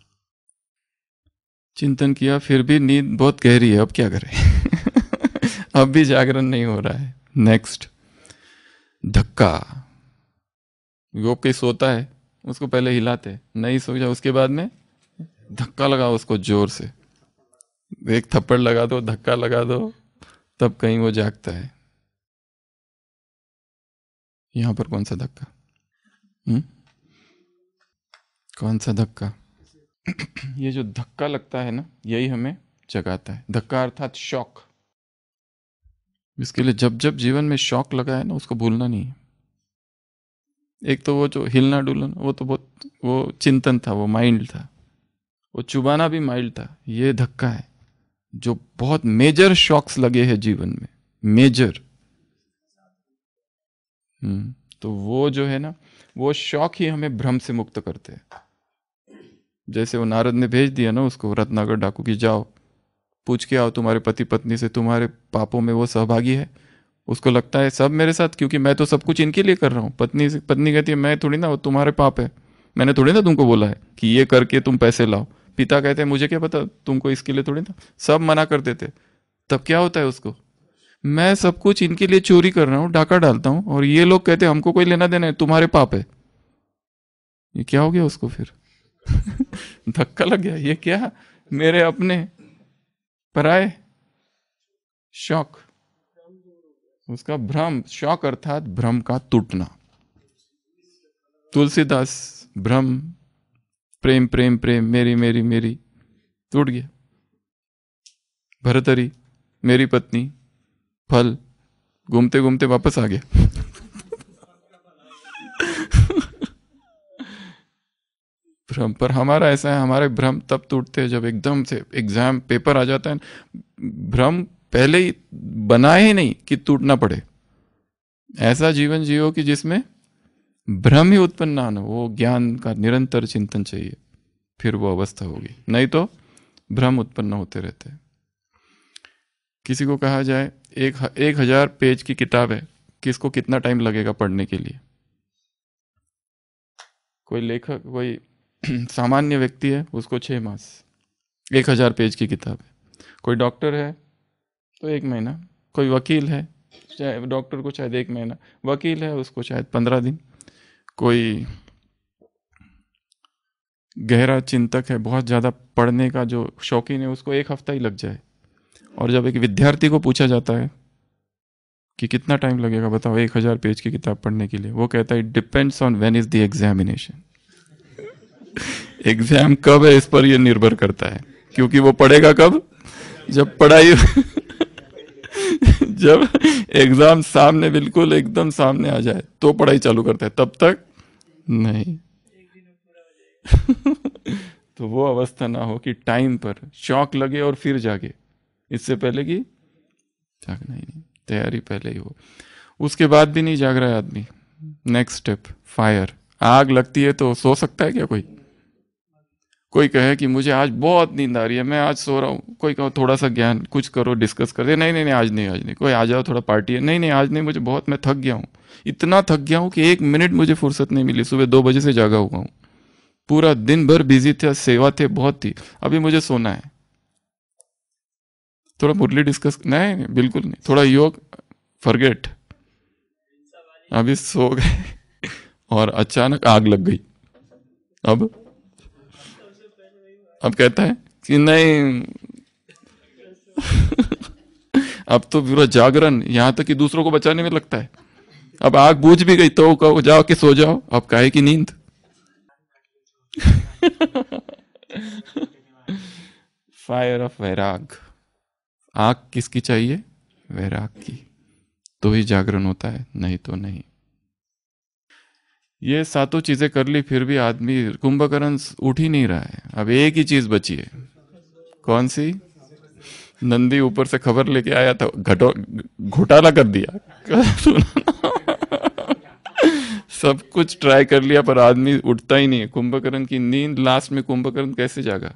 चिंतन किया, फिर भी नींद बहुत गहरी है, अब क्या करें? अब भी जागरण नहीं हो रहा है। नेक्स्ट धक्का। वो कोई सोता है, उसको पहले हिलाते नहीं सो जाए उसके बाद में धक्का लगाओ उसको ज़ोर से। एक थप्पड़ लगा दो, धक्का लगा दो, तब कहीं वो जागता है। यहाँ पर कौन सा धक्का? हम्म? कौन सा धक्का? ये जो धक्का लगता है ना, यही हमें जगाता है। धक्का अर्थात शौक। इसके लिए जब जब जीवन में शौक लगा है ना, उसको भूलना नहीं है। एक तो वो जो हिलना डुलना, वो तो बहुत, वो चिंतन था, वो माइल्ड था। वो चुबाना भी माइल्ड था। ये धक्का है, जो बहुत मेजर शॉक्स लगे हैं जीवन में। मेजर। हम्म तो वो जो है ना, वो शौक ही हमें भ्रम से मुक्त करते हैं। जैसे वो नारद ने भेज दिया ना उसको रत्नागर डाकू की, जाओ, पूछ के आओ तुम्हारे पति पत्नी से, तुम्हारे पापों में वो सहभागी है? उसको लगता है, सब मेरे साथ, क्योंकि मैं तो सब कुछ इनके लिए कर रहा हूँ। पत्नी पत्नी कहती है, मैं थोड़ी ना, तुम्हारे पाप है। मैंने थोड़ी ना तुमको बोला है कि ये करके तुम पैसे लाओ। पिता कहते हैं, मुझे क्या पता तुमको इसके लिए थोड़ी ना? सब मना कर देते। तब क्या होता है उसको? मैं सब कुछ इनके लिए चोरी कर रहा हूँ, डाका डालता हूँ, और ये लोग कहते हैं, हमको कोई लेना देना है, तुम्हारे पाप है। ये क्या हो गया उसको फिर? धक्का लग गया। ये क्या? मेरे अपने पराए? शौक। उसका भ्रम, शौक अर्थात भ्रम का टूटना। तुलसीदास, भ्रम, प्रेम प्रेम प्रेम, मेरी मेरी मेरी, टूट गया। भरतरी, मेरी पत्नी, फल, घूमते घूमते वापस आ गया। भ्रम, पर हमारा ऐसा है, हमारे भ्रम तब टूटते हैं जब एकदम से एग्ज़ाम पेपर आ जाता है। भ्रम पहले ही बनाए ही नहीं कि टूटना पड़े। ऐसा जीवन जियो कि जिसमें भ्रम ही उत्पन्न ना हो, वो ज्ञान का निरंतर चिंतन चाहिए, फिर वो अवस्था होगी। नहीं तो भ्रम उत्पन्न होते रहते हैं। किसी को कहा जाए, एक एक हज़ार पेज की किताब है, किसको कितना टाइम लगेगा पढ़ने के लिए? कोई लेखक, कोई सामान्य व्यक्ति है, उसको छह मास, एक हज़ार पेज की किताब है। कोई डॉक्टर है तो एक महीना। कोई वकील है, चाहे डॉक्टर को शायद एक महीना। वकील है, उसको शायद पंद्रह दिन। कोई गहरा चिंतक है, बहुत ज़्यादा पढ़ने का जो शौकीन है, उसको एक हफ़्ता ही लग जाए। और जब एक विद्यार्थी को पूछा जाता है कि कितना टाइम लगेगा, बताओ एक हज़ार पेज की किताब पढ़ने के लिए, वो कहता है depends on when is the examination exam कब है, इस पर यह निर्भर करता है, क्योंकि वो पढ़ेगा कब? जब पढ़ाई जब एग्ज़ाम सामने बिल्कुल एकदम सामने आ जाए तो पढ़ाई चालू करता है। तब तक नहीं। तो वो अवस्था ना हो कि टाइम पर शौक लगे और फिर जागे। इससे पहले कि जागना ही नहीं, तैयारी पहले ही हो। उसके बाद भी नहीं जाग रहा है आदमी। नेक्स्ट स्टेप फायर आग लगती है तो सो सकता है क्या कोई? कोई कहे कि मुझे आज बहुत नींद आ रही है मैं आज सो रहा हूँ। कोई कहो थोड़ा सा ज्ञान कुछ करो डिस्कस कर दे। नहीं नहीं नहीं आज नहीं आज नहीं। कोई आ जाओ थोड़ा पार्टी है। नहीं नहीं आज नहीं मुझे बहुत मैं थक गया हूँ। इतना थक गया हूँ कि एक मिनट मुझे फुर्सत नहीं मिली सुबह दो बजे से जागा हुआ हूँ। पूरा दिन भर बिज़ी थे सेवा थे बहुत थी। अभी मुझे सोना है। थोड़ा मुरली डिस्कस नहीं, बिल्कुल नहीं। थोड़ा योग फॉरगेट अभी सो गए और अचानक आग लग गई। अब अब कहता है कि नहीं। अब तो पूरा जागरण, यहाँ तक कि दूसरों को बचाने में लगता है। अब आग बूझ भी गई तो कहो, जाओ कि सो जाओ। अब काहे की नींद? फायर ऑफ़ वैराग। आग किसकी चाहिए? वैराग की। तो ही जागरण होता है, नहीं तो नहीं। ये सातों चीज़ें कर ली, फिर भी आदमी कुंभकर्ण उठ ही नहीं रहा है। अब एक ही चीज़ बची है। कौन सी? नंदी ऊपर से खबर लेके आया था, घटो, घोटाला कर दिया। सब कुछ ट्राई कर लिया, पर आदमी उठता ही नहीं है। कुंभकर्ण की नींद लास्ट में कुंभकर्ण कैसे जागा?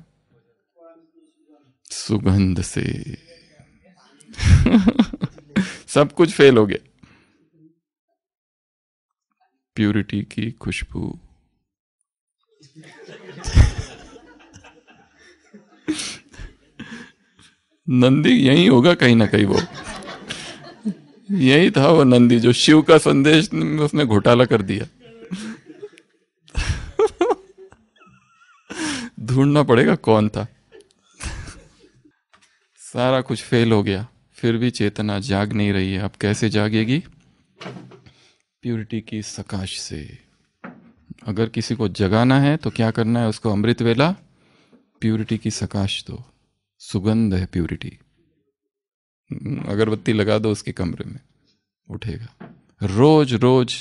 सुगंध से। सब कुछ फेल हो गया। प्यूरिटी की खुशबू। नंदी, यही होगा कहीं ना कहीं वो। यही था वो नंदी, जो शिव का संदेश उसने घोटाला कर दिया। ढूंढना पड़ेगा कौन था। सारा कुछ फेल हो गया, फिर भी चेतना जाग नहीं रही है। अब कैसे जागेगी? प्यूरिटी की सकाश से। अगर किसी को जगाना है तो क्या करना है उसको अमृत वेला? प्यूरिटी की सकाश दो। सुगंध है प्यूरिटी अगरबत्ती लगा दो उसके कमरे में। उठेगा। रोज रोज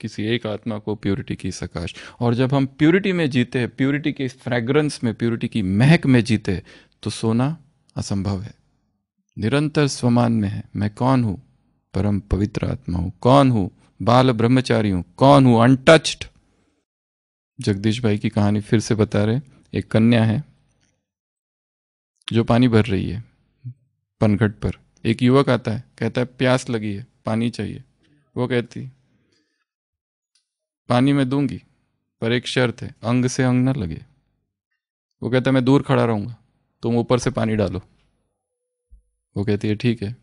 किसी एक आत्मा को प्यूरिटी की सकाश। और जब हम प्यूरिटी में जीते हैं प्यूरिटी के फ्रेग्रेंस में प्यूरिटी की महक में जीते तो सोना असंभव है। निरंतर स्वमान में है। मैं कौन हूँ? परम पवित्र आत्मा हूँ। कौन हूँ? बाल ब्रह्मचारी हूँ कौन हूँ? अनटच्ड जगदीश भाई की कहानी फिर से बता रहे एक कन्या है, जो पानी भर रही है, पनघट पर। एक युवक आता है, कहता है, प्यास लगी है, पानी चाहिए। वो कहती, पानी मैं दूँगी, पर एक शर्त है, अंग से अंग ना लगे। वो कहता है मैं दूर खड़ा रहूँगा, तुम ऊपर से पानी डालो। वो कहती है, ठीक है।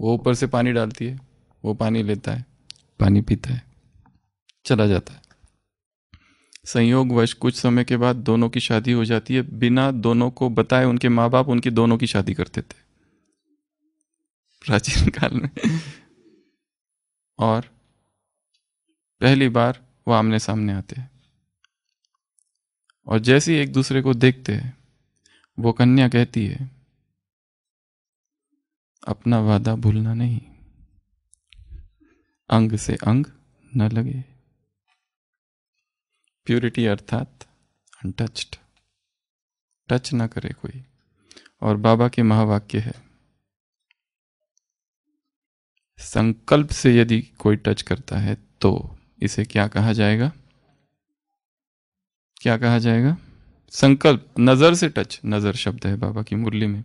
वो ऊपर से पानी डालती है, वो पानी लेता है। पानी पीता है, चला जाता है। संयोगवश कुछ समय के बाद दोनों की शादी हो जाती है। बिना दोनों को बताए उनके माँ बाप उनकी दोनों की शादी करते थे। प्राचीन काल में। और पहली बार वो आमने सामने आते हैं। और जैसे ही एक दूसरे को देखते हैं, वो कन्या कहती है, अपना वादा भूलना नहीं। अंग से अंग न लगे। प्यूरिटी अर्थात अनटच्ड टच ना करे कोई। और बाबा के महावाक्य है, संकल्प से यदि कोई टच करता है तो इसे क्या कहा जाएगा? क्या कहा जाएगा? संकल्प, नज़र से टच नज़र शब्द है बाबा की मुरली में।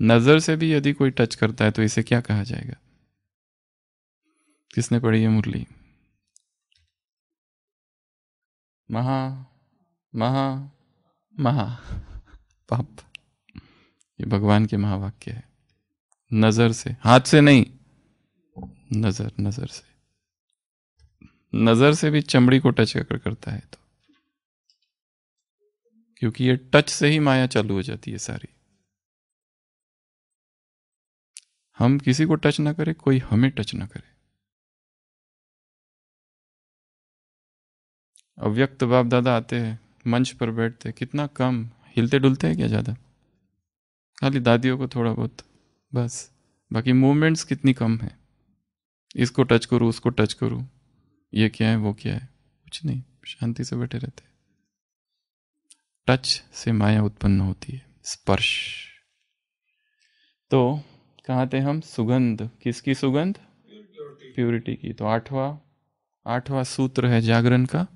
नज़र से भी यदि कोई टच करता है तो इसे क्या कहा जाएगा? किसने पढ़ी है मुरली? महा महा महा। पाप। ये भगवान के महावाक्य है। नज़र से। हाथ से नहीं। नज़र नज़र से। नज़र से भी चमड़ी को टच कर, करता है तो। क्योंकि ये टच से ही माया चालू हो जाती है सारी। हम किसी को टच ना करें, कोई हमें टच ना करे। अव्यक्त बाप दादा आते हैं मंच पर बैठते कितना कम हिलते डुलते हैं क्या ज़्यादा? खाली दादियों को थोड़ा बहुत बस। बाकी मूवमेंट्स कितनी कम है। इसको टच करूँ उसको टच करूँ ये क्या है वो क्या है? कुछ नहीं शांति से बैठे रहते टच से माया उत्पन्न होती है स्पर्श। तो कहा थे हम सुगंध। किसकी सुगंध? प्योरिटी की। तो आठवां आठवां सूत्र है जागरण का।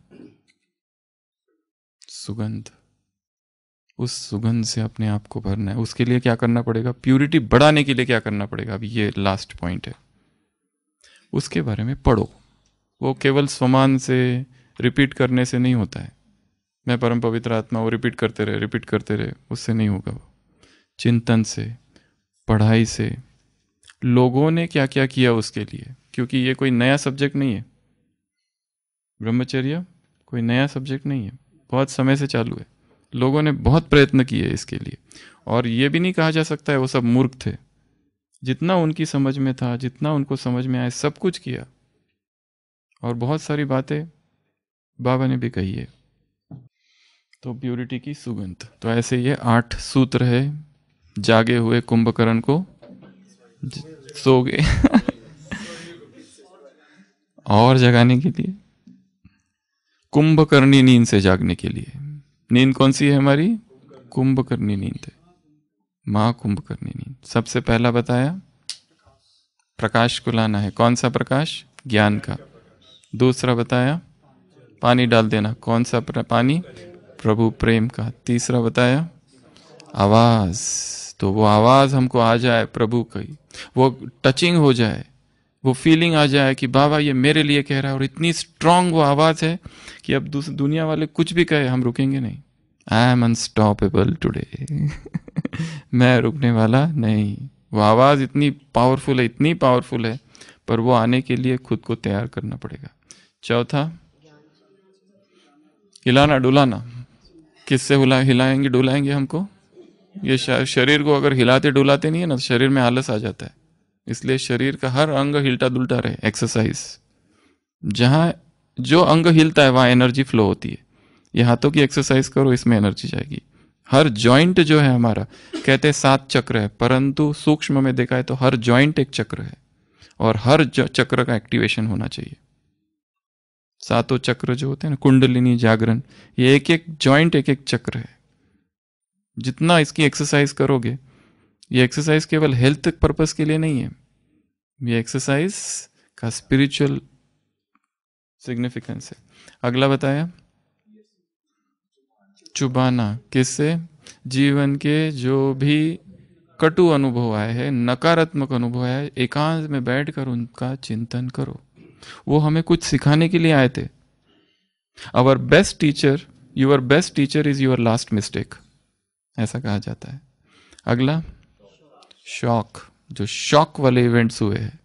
सुगंध। उस सुगंध से अपने आप को भरना है। उसके लिए क्या करना पड़ेगा? प्यूरिटी बढ़ाने के लिए क्या करना पड़ेगा? अभी ये लास्ट पॉइंट है। उसके बारे में पढ़ो। वो केवल स्वमान से रिपीट करने से नहीं होता है। मैं परम पवित्र आत्मा वो रिपीट करते रहे रिपीट करते रहे, उससे नहीं होगा वो। चिंतन से, पढ़ाई से, लोगों ने क्या क्या किया उसके लिए? क्योंकि ये कोई नया सब्जेक्ट नहीं है। ब्रह्मचर्य कोई नया सब्जेक्ट नहीं है। बहुत समय से चालू है। लोगों ने बहुत प्रयत्न किए इसके लिए। और ये भी नहीं कहा जा सकता है, वो सब मूर्ख थे। जितना उनकी समझ में था, जितना उनको समझ में आया, सब कुछ किया। और बहुत सारी बातें बाबा ने भी कही है। तो प्योरिटी की सुगंध। तो ऐसे ये आठ सूत्र है, जागे हुए कुंभकर्ण को। सो गए और जगाने के लिए। कुंभकर्णी नींद से जागने के लिए। नींद कौन सी है हमारी? कुंभकर्णी नींद। है महाकुंभकर्णी नींद। सबसे पहला बताया, प्रकाश को लाना है। कौन सा प्रकाश? ज्ञान का। दूसरा बताया, पानी डाल देना। कौन सा पानी? प्रभु प्रेम का। तीसरा बताया, आवाज़। तो वो आवाज़ हमको आ जाए प्रभु की। वो टचिंग हो जाए। वो फीलिंग आ जाए कि बाबा ये मेरे लिए कह रहा है और इतनी स्ट्रांग वो आवाज़ है कि अब दुनिया वाले कुछ भी कहे, हम रुकेंगे नहीं। आई एम अनस्टॉपेबल टूडे मैं रुकने वाला नहीं। वो आवाज़ इतनी पावरफुल है, इतनी पावरफुल है, पर वो आने के लिए खुद को तैयार करना पड़ेगा। चौथा, हिलाना, डुलाना। किससे हिला, हिलाएँगे, डुलाएँगे हमको? ये शरीर को अगर हिलाते, डुलाते नहीं है ना तो शरीर में आलस आ जाता है। इसलिए शरीर का हर अंग हिलता डुलता रहे एक्सरसाइज जहाँ जो अंग हिलता है, वहाँ एनर्जी फ्लो होती है। ये हाथों की एक्सरसाइज करो, इसमें एनर्जी जाएगी। हर जॉइंट जो है हमारा, कहते हैं सात चक्र है, परंतु सूक्ष्म में देखा है तो हर जॉइंट एक चक्र है। और हर चक्र का एक्टिवेशन होना चाहिए। सातों चक्र जो होते हैं ना, कुंडलिनी, जागरण, ये एक एक जॉइंट एक एक चक्र है। जितना इसकी एक्सरसाइज करोगे, ये एक्सरसाइज केवल हेल्थ पर्पस के लिए नहीं है। ये एक्सरसाइज का स्पिरिचुअल सिग्निफिकेंस है। अगला बताया चुबाना, किससे? जीवन के जो भी कटु अनुभव आए हैं, नकारात्मक अनुभव आए, एकांत में बैठकर उनका चिंतन करो। वो हमें कुछ सिखाने के लिए आए थे। Our best teacher your best teacher is your last mistake ऐसा कहा जाता है। अगला, शॉक। जो शॉक वाले इवेंट्स हुए हैं।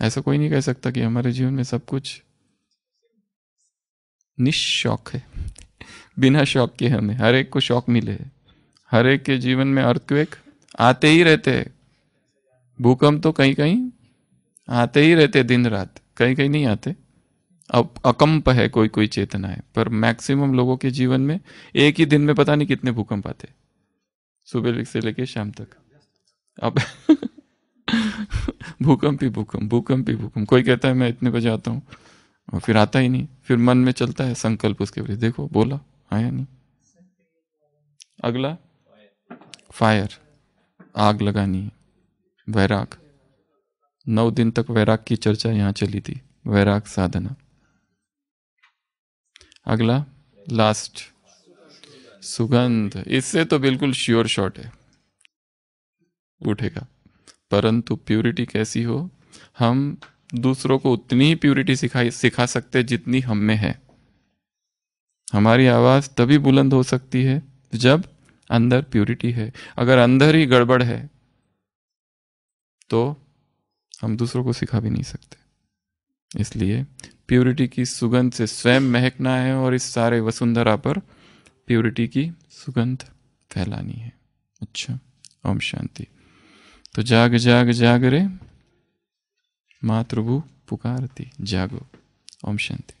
ऐसा कोई नहीं कह सकता कि हमारे जीवन में सब कुछ निशॉक है। बिना शौक के हमें हर एक को शौक मिले है। हर एक के जीवन में अर्थक्वेक आते ही रहते हैं। भूकंप तो कहीं कहीं आते ही रहते दिन रात कहीं कहीं नहीं आते। अब अकंप है कोई कोई चेतना है पर मैक्सिमम लोगों के जीवन में एक ही दिन में पता नहीं कितने भूकंप आते। सुबह से लेके शाम तक। अब भूकंप ही भूकंप भूकंप ही भूकंप। कोई कहता है, मैं इतने बजे आता हूँ। और फिर आता ही नहीं। फिर मन में चलता है संकल्प उसके प्रति। देखो, बोला, आया नहीं। अगला, फायर। आग लगानी वैराग। नौ दिन तक वैराग की चर्चा यहाँ चली थी। वैराग साधना। अगला लास्ट सुगंध। इससे तो बिल्कुल श्योर शॉट है। उठेगा। परंतु प्यूरिटी कैसी हो? हम दूसरों को उतनी ही प्यूरिटी सिखाई, सिखा सकते जितनी हम में है। हमारी आवाज़ तभी बुलंद हो सकती है जब अंदर प्यूरिटी है। अगर अंदर ही गड़बड़ है तो हम दूसरों को सिखा भी नहीं सकते। इसलिए प्यूरिटी की सुगंध से स्वयं महकना है और इस सारे वसुंधरा पर प्यूरिटी की सुगंध फैलानी है। अच्छा ओम शांति। तो जाग जाग जाग रे। मातृभू, पुकारती, जागो। ओम शांति।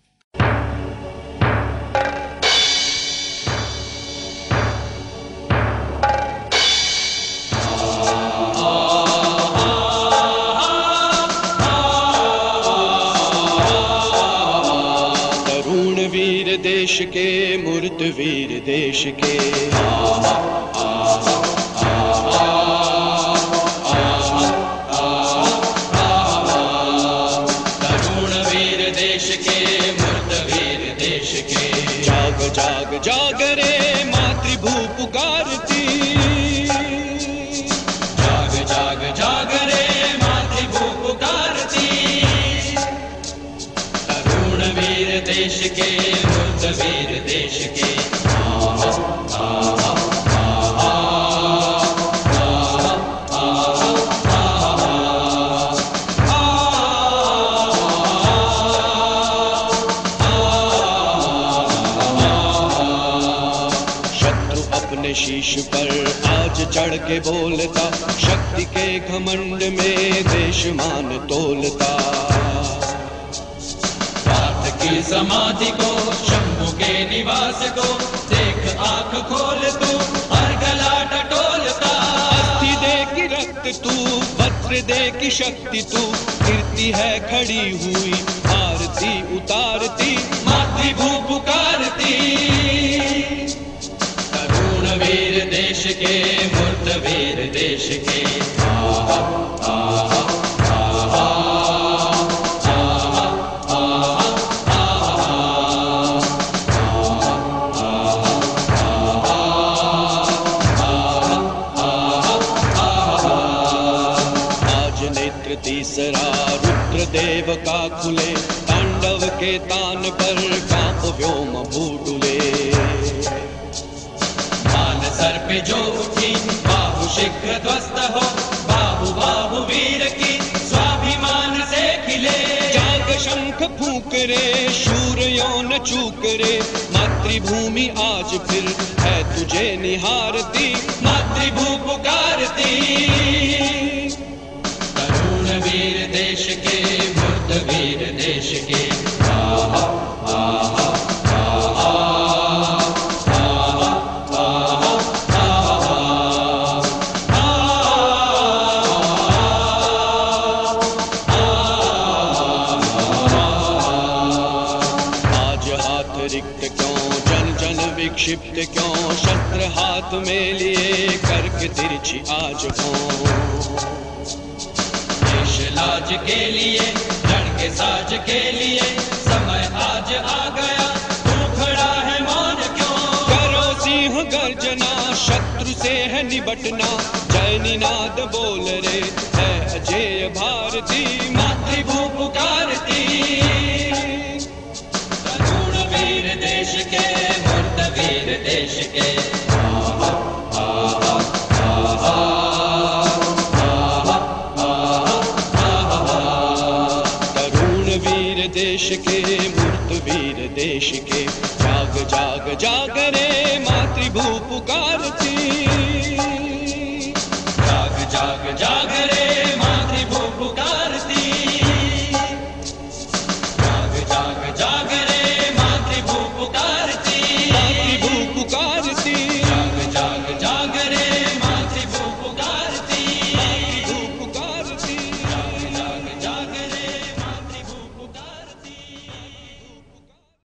देश के, मूर्त वीर देश के। जाग जाग रे मातृभू पुकारती जाग जाग जाग रे मातृभू पुकारती तरुण वीर देश के बुद्ध वीर देश के बोलता, शक्ति के घमंड में देश मान तोलता समाधि को, शंभु के निवास को, देख आँख खोल तू हर गला टटोलता अस्थि दे की रक्त तू, वज्र दे की शक्ति तू कीर्ति है खड़ी हुई, आरती उतारती मातृभू पुकारती तरुण वीर देश के वीर देश के आज नेत्र तीसरा रुद्र देव का खुले तांडव के तान पर काँप व्योम भूडुले मान सर पे जो शीघ्र ध्वस्त हो। बाहु बाहु वीर की स्वाभिमान से खिले। जाग शंख फूक रे शूर यौन चूक रे मातृभूमि आज फिर है तुझे निहारती मातृभू पुकारती करके तिरछी आज हो। देश लाज के लिए, जड़ के साज के लिए, समय आज आ गया। तू खड़ा है मौन क्यों? करो सिंह गर्जना, शत्रु से है निबटना। जय निनाद बोल रे, है अजय भारती। मातृभू पुकारती